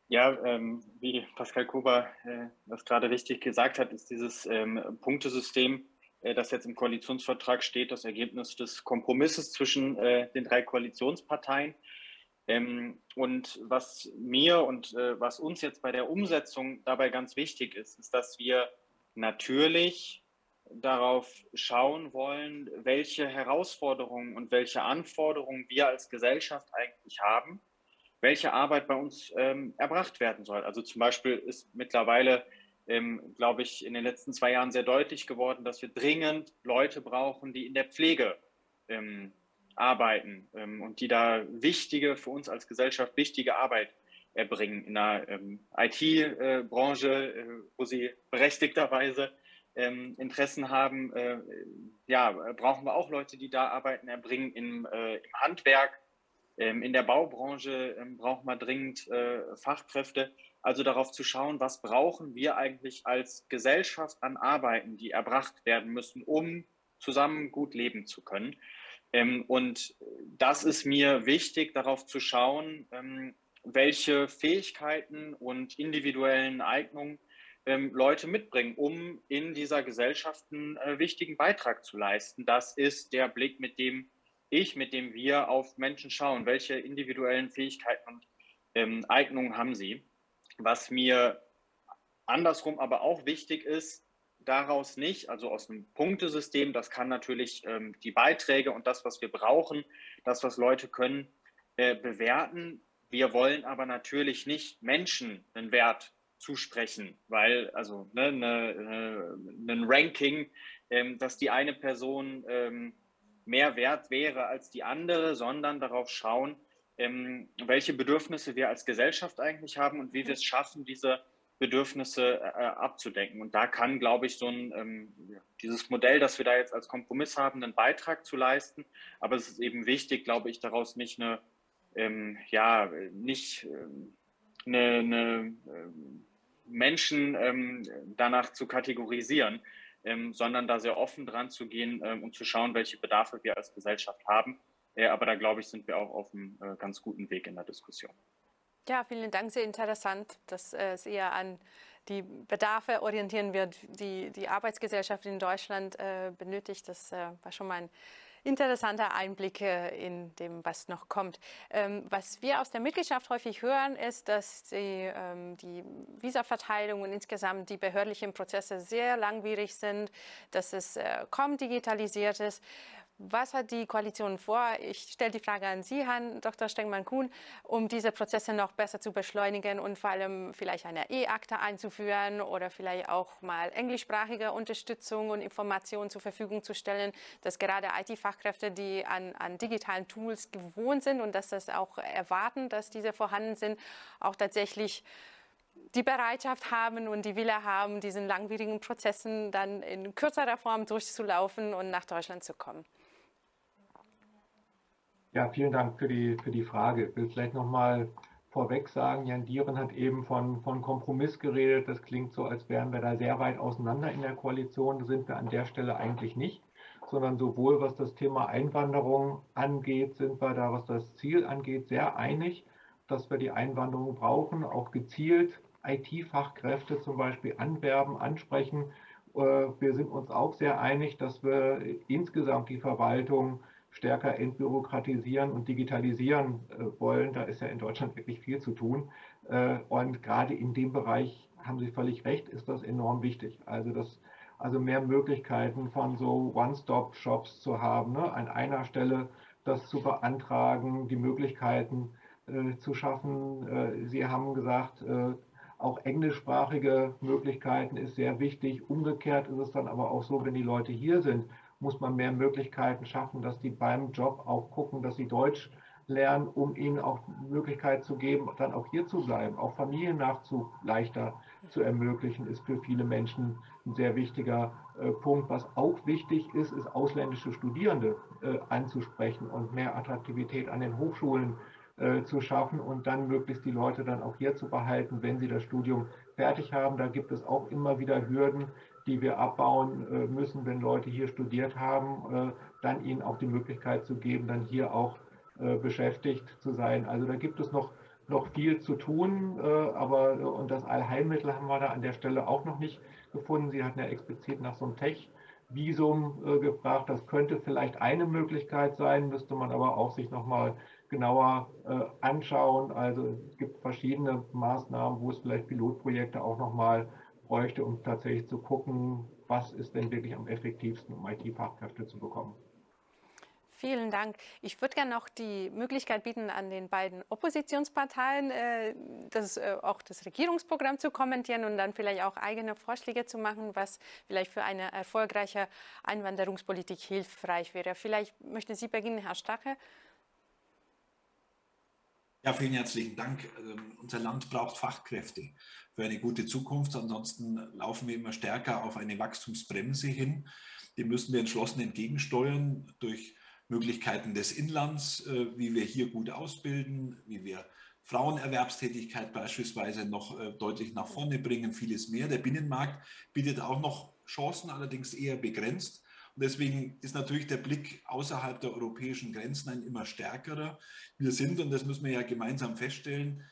Ja, ähm, wie Pascal Kuber äh, das gerade richtig gesagt hat, ist dieses ähm, Punktesystem äh, das jetzt im Koalitionsvertrag steht, das Ergebnis des Kompromisses zwischen äh, den drei Koalitionsparteien. Ähm, und was mir und äh, was uns jetzt bei der Umsetzung dabei ganz wichtig ist, ist, dass wir natürlich darauf schauen wollen, welche Herausforderungen und welche Anforderungen wir als Gesellschaft eigentlich haben, welche Arbeit bei uns ähm, erbracht werden soll. Also zum Beispiel ist mittlerweile ähm, glaube ich, in den letzten zwei Jahren sehr deutlich geworden, dass wir dringend Leute brauchen, die in der Pflege ähm, arbeiten ähm, und die da wichtige, für uns als Gesellschaft wichtige Arbeit erbringen in der ähm, IT-Branche, äh, wo sie berechtigterweise ähm, Interessen haben. Äh, ja, brauchen wir auch Leute, die da arbeiten, erbringen im, äh, im Handwerk. Ähm, in der Baubranche brauchen wir dringend äh, Fachkräfte. Also darauf zu schauen, was brauchen wir eigentlich als Gesellschaft an Arbeiten, die erbracht werden müssen, um zusammen gut leben zu können. Ähm, und das ist mir wichtig, darauf zu schauen, ähm, welche Fähigkeiten und individuellen Eignungen ähm, Leute mitbringen, um in dieser Gesellschaft einen äh, wichtigen Beitrag zu leisten. Das ist der Blick, mit dem ich, mit dem wir auf Menschen schauen. Welche individuellen Fähigkeiten und Eignungen haben sie? Was mir andersrum aber auch wichtig ist, daraus nicht, also aus einem Punktesystem, das kann natürlich ähm, die Beiträge und das, was wir brauchen, das, was Leute können, äh, bewerten. Wir wollen aber natürlich nicht Menschen einen Wert zusprechen, weil also ne, ne, ne, ein Ranking, ähm, dass die eine Person ähm, mehr wert wäre als die andere, sondern darauf schauen, ähm, welche Bedürfnisse wir als Gesellschaft eigentlich haben und wie wir es schaffen, diese Bedürfnisse äh, abzudecken. Und da kann, glaube ich, so ein ähm, dieses Modell, das wir da jetzt als Kompromiss haben, einen Beitrag zu leisten. Aber es ist eben wichtig, glaube ich, daraus nicht eine, ähm, ja, nicht ähm, eine, eine ähm, Menschen ähm, danach zu kategorisieren, ähm, sondern da sehr offen dran zu gehen und zu schauen, welche Bedarfe wir als Gesellschaft haben ja, aber da glaube ich, sind wir auch auf einem äh, ganz guten Weg in der Diskussion. Ja, vielen Dank. Sehr interessant, dass äh, es eher an die Bedarfe orientieren wird, die die Arbeitsgesellschaft in Deutschland äh, benötigt. Das äh, war schon mal ein interessanter Einblick äh, in dem, was noch kommt. Ähm, was wir aus der Mitgliedschaft häufig hören, ist, dass die, ähm, die Visaverteilung und insgesamt die behördlichen Prozesse sehr langwierig sind, dass es äh, kaum digitalisiert ist. Was hat die Koalition vor? Ich stelle die Frage an Sie, Herrn Dr. Stengmann-Kuhn, um diese Prozesse noch besser zu beschleunigen und vor allem vielleicht eine E-Akte einzuführen oder vielleicht auch mal englischsprachige Unterstützung und Informationen zur Verfügung zu stellen, dass gerade IT-Fachkräfte, die an, an digitalen Tools gewohnt sind und dass das auch erwarten, dass diese vorhanden sind, auch tatsächlich die Bereitschaft haben und die Wille haben, diesen langwierigen Prozessen dann in kürzerer Form durchzulaufen und nach Deutschland zu kommen. Ja, vielen Dank für die, für die Frage. Ich will vielleicht nochmal vorweg sagen, Jan Dieren hat eben von, von Kompromiss geredet. Das klingt so, als wären wir da sehr weit auseinander in der Koalition. Das sind wir an der Stelle eigentlich nicht, sondern sowohl was das Thema Einwanderung angeht, sind wir da, was das Ziel angeht, sehr einig, dass wir die Einwanderung brauchen, auch gezielt IT-Fachkräfte zum Beispiel anwerben, ansprechen. Äh, wir sind uns auch sehr einig, dass wir insgesamt die Verwaltung stärker entbürokratisieren und digitalisieren äh, wollen. Da ist ja in Deutschland wirklich viel zu tun. Äh, und gerade in dem Bereich haben Sie völlig recht, ist das enorm wichtig. Also das, also mehr Möglichkeiten von so One-Stop-Shops zu haben, ne? an einer Stelle das zu beantragen, die Möglichkeiten äh, zu schaffen. Äh, Sie haben gesagt, äh, auch englischsprachige Möglichkeiten ist sehr wichtig. Umgekehrt ist es dann aber auch so, wenn die Leute hier sind muss man mehr Möglichkeiten schaffen, dass die beim Job auch gucken, dass sie Deutsch lernen, um ihnen auch Möglichkeit zu geben, dann auch hier zu bleiben. Auch Familiennachzug leichter zu ermöglichen, ist für viele Menschen ein sehr wichtiger äh, Punkt. Was auch wichtig ist, ist ausländische Studierende äh, anzusprechen und mehr Attraktivität an den Hochschulen äh, zu schaffen und dann möglichst die Leute dann auch hier zu behalten, wenn sie das Studium fertig haben. Da gibt es auch immer wieder Hürden, die wir abbauen äh, müssen, wenn Leute hier studiert haben, äh, dann ihnen auch die Möglichkeit zu geben, dann hier auch äh, beschäftigt zu sein. Also da gibt es noch, noch viel zu tun, aber und das Allheilmittel haben wir da an der Stelle auch noch nicht gefunden. Sie hatten ja explizit nach so einem Tech-Visum gefragt. Das könnte vielleicht eine Möglichkeit sein, müsste man aber auch sich nochmal genauer anschauen. Also es gibt verschiedene Maßnahmen, wo es vielleicht Pilotprojekte auch nochmal bräuchte, um tatsächlich zu gucken, was ist denn wirklich am effektivsten, um IT-Fachkräfte zu bekommen. Vielen Dank. Ich würde gerne noch die Möglichkeit bieten, an den beiden Oppositionsparteien äh, das, äh, auch das Regierungsprogramm zu kommentieren und dann vielleicht auch eigene Vorschläge zu machen, was vielleicht für eine erfolgreiche Einwanderungspolitik hilfreich wäre. Vielleicht möchten Sie beginnen, Herr Stache. Ja, vielen herzlichen Dank. Ähm, unser Land braucht Fachkräfte für eine gute Zukunft. Ansonsten laufen wir immer stärker auf eine Wachstumsbremse hin. Dem müssen wir entschlossen entgegensteuern durch Möglichkeiten des Inlands, äh, wie wir hier gut ausbilden, wie wir Frauenerwerbstätigkeit beispielsweise noch äh, deutlich nach vorne bringen, vieles mehr. Der Binnenmarkt bietet auch noch Chancen, allerdings eher begrenzt. Und deswegen ist natürlich der Blick außerhalb der europäischen Grenzen ein immer stärkerer. Wir sind, und das müssen wir ja gemeinsam feststellen,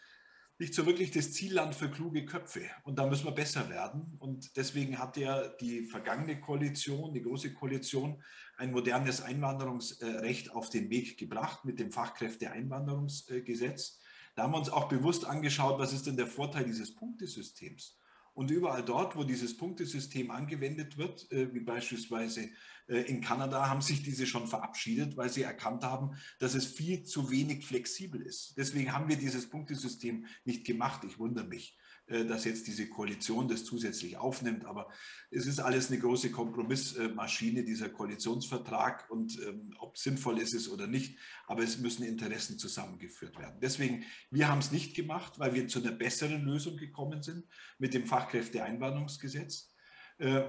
nicht so wirklich das Zielland für kluge Köpfe. Und da müssen wir besser werden. Und deswegen hat ja die vergangene Koalition, die große Koalition, ein modernes Einwanderungsrecht auf den Weg gebracht mit dem Fachkräfteeinwanderungsgesetz. Da haben wir uns auch bewusst angeschaut, was ist denn der Vorteil dieses Punktesystems? Und überall dort, wo dieses Punktesystem angewendet wird, äh, wie beispielsweise in Kanada, haben sich diese schon verabschiedet, weil sie erkannt haben, dass es viel zu wenig flexibel ist. Deswegen haben wir dieses Punktesystem nicht gemacht. Ich wundere mich. Äh, dass jetzt diese Koalition das zusätzlich aufnimmt. Aber es ist alles eine große Kompromissmaschine, dieser Koalitionsvertrag. Und ähm, ob sinnvoll ist es oder nicht, aber es müssen Interessen zusammengeführt werden. Deswegen, wir haben es nicht gemacht, weil wir zu einer besseren Lösung gekommen sind mit dem Fachkräfteeinwanderungsgesetz äh,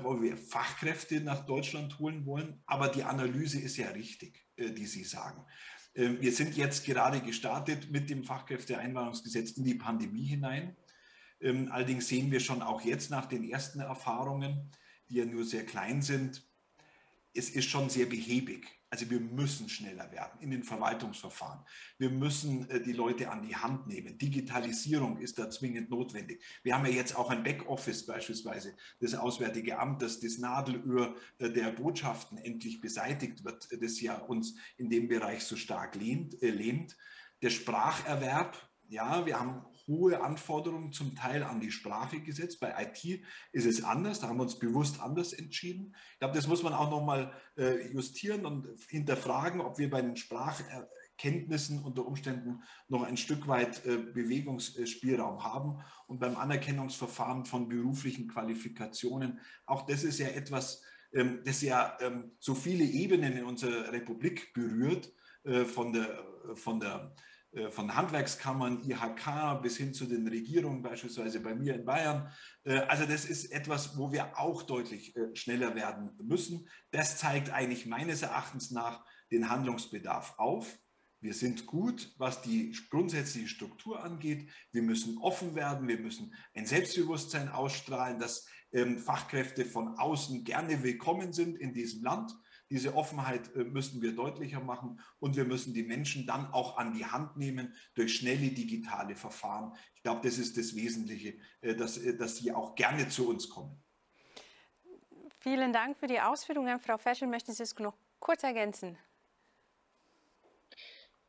wo wir Fachkräfte nach Deutschland holen wollen. Aber die Analyse ist ja richtig, äh, die Sie sagen. Äh, wir sind jetzt gerade gestartet mit dem Fachkräfteeinwanderungsgesetz in die Pandemie hinein. Ähm, allerdings sehen wir schon auch jetzt nach den ersten Erfahrungen, die ja nur sehr klein sind, es ist schon sehr behäbig. Also wir müssen schneller werden in den Verwaltungsverfahren. Wir müssen äh, die Leute an die Hand nehmen. Digitalisierung ist da zwingend notwendig. Wir haben ja jetzt auch ein Backoffice beispielsweise, das Auswärtige Amt, dass das Nadelöhr äh, der Botschaften endlich beseitigt wird, das ja uns in dem Bereich so stark lähmt. Äh. Der Spracherwerb, ja, wir haben hohe Anforderungen zum Teil an die Sprache gesetzt. Bei IT ist es anders, da haben wir uns bewusst anders entschieden. Ich glaube, das muss man auch nochmal äh, justieren und hinterfragen, ob wir bei den Sprachkenntnissen unter Umständen noch ein Stück weit äh, Bewegungsspielraum haben. Und beim Anerkennungsverfahren von beruflichen Qualifikationen, auch das ist ja etwas, ähm, das ja ähm, so viele Ebenen in unserer Republik berührt, äh, von der, von der von Handwerkskammern, IHK bis hin zu den Regierungen, beispielsweise bei mir in Bayern. Äh, also das ist etwas, wo wir auch deutlich äh, schneller werden müssen. Das zeigt eigentlich meines Erachtens nach den Handlungsbedarf auf. Wir sind gut, was die grundsätzliche Struktur angeht. Wir müssen offen werden. Wir müssen ein Selbstbewusstsein ausstrahlen, dass ähm, Fachkräfte von außen gerne willkommen sind in diesem Land. Diese Offenheit äh, müssen wir deutlicher machen und wir müssen die Menschen dann auch an die Hand nehmen durch schnelle digitale Verfahren. Ich glaube, das ist das Wesentliche, äh, dass, äh, dass sie auch gerne zu uns kommen. Vielen Dank für die Ausführungen. Frau Feschel, möchten Sie es noch kurz ergänzen?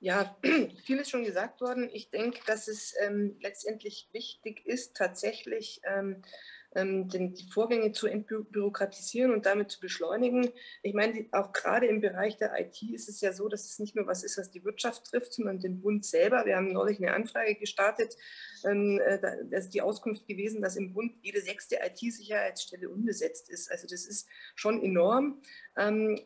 Ja, viel ist schon gesagt worden. Ich denke, dass es ähm, letztendlich wichtig ist, tatsächlich ähm, ähm, den, die Vorgänge zu entbürokratisieren und damit zu beschleunigen. Ich meine, auch gerade im Bereich der IT ist es ja so, dass es nicht nur was ist, was die Wirtschaft trifft, sondern den Bund selber. Wir haben neulich eine Anfrage gestartet. Ähm, äh, da ist die Auskunft gewesen, dass im Bund jede sechste IT-Sicherheitsstelle unbesetzt ist. Also das ist schon enorm. Ähm,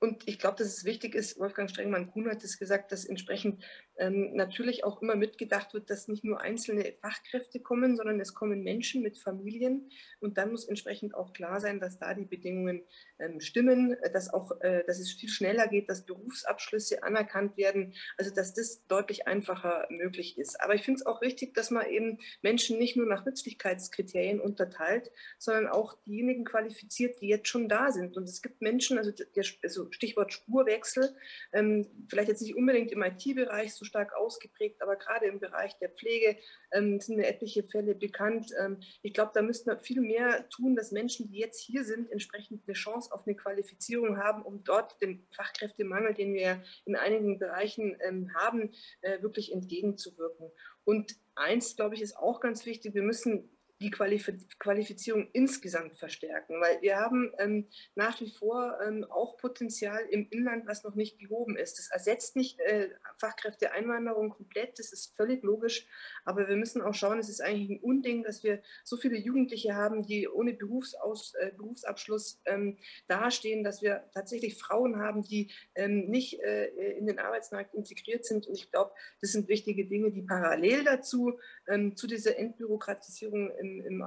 und ich glaube, dass es wichtig ist, Wolfgang Strengmann-Kuhn hat es gesagt, dass entsprechend ähm, natürlich auch immer mitgedacht wird, dass nicht nur einzelne Fachkräfte kommen, sondern es kommen Menschen mit Familien. Und dann muss entsprechend auch klar sein, dass da die Bedingungen ähm, stimmen, dass, auch, äh, dass es viel schneller geht, dass Berufsabschlüsse anerkannt werden, also dass das deutlich einfacher möglich ist. Aber ich finde es auch wichtig, dass man eben Menschen nicht nur nach Nützlichkeitskriterien unterteilt, sondern auch diejenigen qualifiziert, die jetzt schon da sind. Und es gibt Menschen, also, der, also Stichwort Spurwechsel, ähm, vielleicht jetzt nicht unbedingt im IT-Bereich so stark ausgeprägt, aber gerade im Bereich der Pflege ähm, sind mir etliche Fälle bekannt. Ähm, ich glaube, da müssten wir viel mehr tun, dass Menschen, die jetzt hier sind, entsprechend eine Chance auf eine Qualifizierung haben, um dort dem Fachkräftemangel, den wir in einigen Bereichen ähm, haben, äh, wirklich entgegenzuwirken. Und eins, glaube ich, ist auch ganz wichtig, wir müssen die Qualifizierung insgesamt verstärken, weil wir haben ähm, nach wie vor ähm, auch Potenzial im Inland, was noch nicht gehoben ist. Das ersetzt nicht äh, Fachkräfteeinwanderung komplett, das ist völlig logisch, aber wir müssen auch schauen, es ist eigentlich ein Unding, dass wir so viele Jugendliche haben, die ohne Berufsaus, äh, Berufsabschluss ähm, dastehen, dass wir tatsächlich Frauen haben, die ähm, nicht äh, in den Arbeitsmarkt integriert sind und ich glaube, das sind wichtige Dinge, die parallel dazu ähm, zu dieser Entbürokratisierung im im,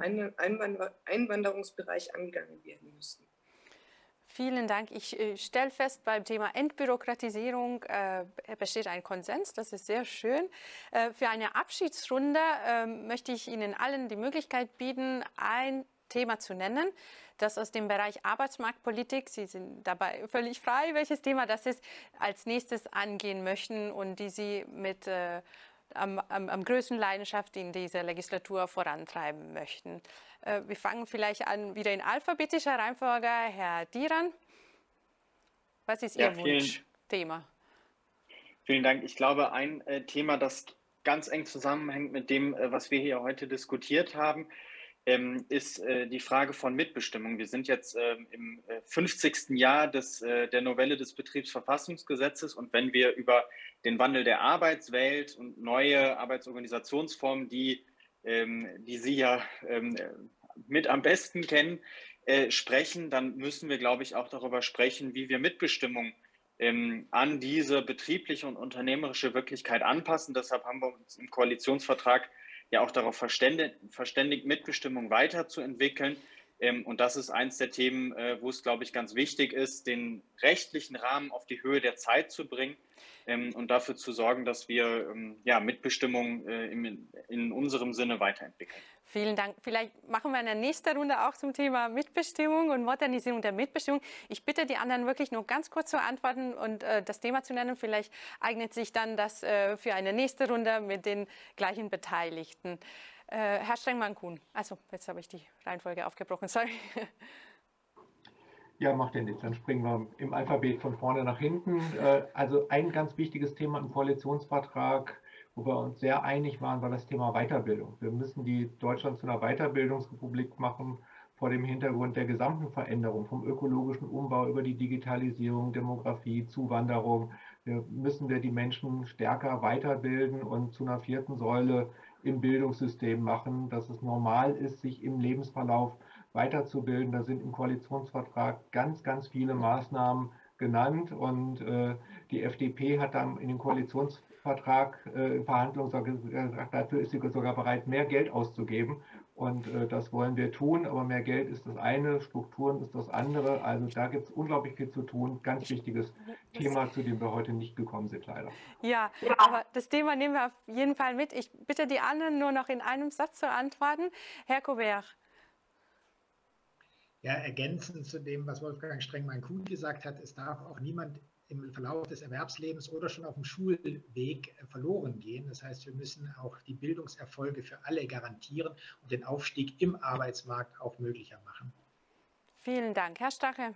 Einwanderungsbereich angegangen werden müssen. Vielen Dank. Ich äh, stelle fest, beim Thema Entbürokratisierung äh, besteht ein Konsens. Das ist sehr schön. Äh, für eine Abschiedsrunde äh, möchte ich Ihnen allen die Möglichkeit bieten, ein Thema zu nennen, das aus dem Bereich Arbeitsmarktpolitik, Sie sind dabei völlig frei, welches Thema das ist, als nächstes angehen möchten und die Sie mit äh, am, am, am größten Leidenschaft in dieser Legislatur vorantreiben möchten. Äh, wir fangen vielleicht an wieder in alphabetischer Reihenfolge. Herr Diran, was ist Ihr ja, Wunschthema? Vielen Dank. Ich glaube, ein äh, Thema, das ganz eng zusammenhängt mit dem, äh, was wir hier heute diskutiert haben, ähm, ist äh, die Frage von Mitbestimmung. Wir sind jetzt ähm, im 50. Äh, Jahr des, äh, der Novelle des Betriebsverfassungsgesetzes und wenn wir über den Wandel der Arbeitswelt und neue Arbeitsorganisationsformen, die, ähm, die Sie ja ähm, mit am besten kennen, äh, sprechen, dann müssen wir, glaube ich, auch darüber sprechen, wie wir Mitbestimmung ähm, an diese betriebliche und unternehmerische Wirklichkeit anpassen. Deshalb haben wir uns im Koalitionsvertrag ja auch darauf verständigt, Mitbestimmung weiterzuentwickeln. Ähm, und das ist eins der Themen, äh, wo es, glaube ich, ganz wichtig ist, den rechtlichen Rahmen auf die Höhe der Zeit zu bringen ähm, und dafür zu sorgen, dass wir ähm, ja, Mitbestimmung äh, in, in unserem Sinne weiterentwickeln. Vielen Dank. Vielleicht machen wir eine nächste Runde auch zum Thema Mitbestimmung und Modernisierung der Mitbestimmung. Ich bitte die anderen wirklich nur ganz kurz zu antworten und äh, das Thema zu nennen. Vielleicht eignet sich dann das äh, für eine nächste Runde mit den gleichen Beteiligten. Äh, Herr Strengmann-Kuhn. Also, jetzt habe ich die Reihenfolge aufgebrochen. Sorry. Ja, macht ja nichts. Dann springen wir im Alphabet von vorne nach hinten. Äh, also ein ganz wichtiges Thema im Koalitionsvertrag wo wir uns sehr einig waren, war das Thema Weiterbildung. Wir müssen die Deutschland zu einer Weiterbildungsrepublik machen vor dem Hintergrund der gesamten Veränderung, vom ökologischen Umbau über die Digitalisierung, Demografie, Zuwanderung. Wir müssen wir die Menschen stärker weiterbilden und zu einer vierten Säule im Bildungssystem machen, dass es normal ist, sich im Lebensverlauf weiterzubilden. Da sind im Koalitionsvertrag ganz, ganz viele Maßnahmen genannt und äh, die FDP hat dann in den Koalitionsvertrag äh, in Verhandlungen gesagt, dafür ist sie sogar bereit, mehr Geld auszugeben. Und äh, das wollen wir tun, aber mehr Geld ist das eine, Strukturen ist das andere. Also da gibt es unglaublich viel zu tun. Ganz wichtiges Thema, zu dem wir heute nicht gekommen sind, leider. Ja, aber das Thema nehmen wir auf jeden Fall mit. Ich bitte die anderen nur noch in einem Satz zu antworten. Herr Kobert. Ja, ergänzend zu dem, was Wolfgang Streng-Mein-Kuhn gesagt hat, es darf auch niemand im Verlauf des Erwerbslebens oder schon auf dem Schulweg verloren gehen. Das heißt, wir müssen auch die Bildungserfolge für alle garantieren und den Aufstieg im Arbeitsmarkt auch möglicher machen. Vielen Dank. Herr Stache.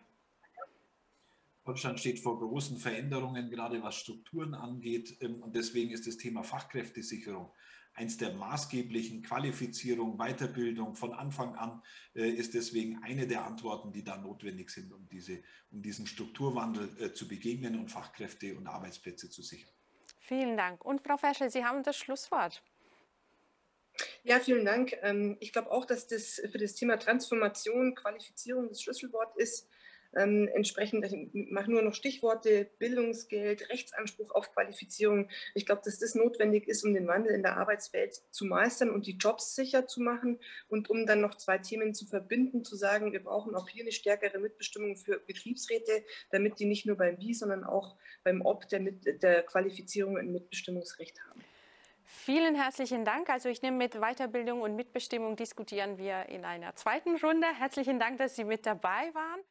Deutschland steht vor großen Veränderungen, gerade was Strukturen angeht. Ähm, und deswegen ist das Thema Fachkräftesicherung eins der maßgeblichen Qualifizierung, Weiterbildung von Anfang an äh, ist deswegen eine der Antworten, die da notwendig sind, um, diese, um diesen Strukturwandel äh, zu begegnen und Fachkräfte und Arbeitsplätze zu sichern. Vielen Dank. Und Frau Feschel, Sie haben das Schlusswort. Ja, vielen Dank. Ähm, ich glaube auch, dass das für das Thema Transformation, Qualifizierung das Schlüsselwort ist. Ähm, entsprechend, ich mache nur noch Stichworte, Bildungsgeld, Rechtsanspruch auf Qualifizierung. Ich glaube, dass das notwendig ist, um den Wandel in der Arbeitswelt zu meistern und die Jobs sicher zu machen und um dann noch zwei Themen zu verbinden, zu sagen, wir brauchen auch hier eine stärkere Mitbestimmung für Betriebsräte, damit die nicht nur beim Wie, sondern auch beim Ob der, Mit der Qualifizierung ein Mitbestimmungsrecht haben. Vielen herzlichen Dank. Also ich nehme mit Weiterbildung und Mitbestimmung diskutieren wir in einer zweiten Runde. Herzlichen Dank, dass Sie mit dabei waren.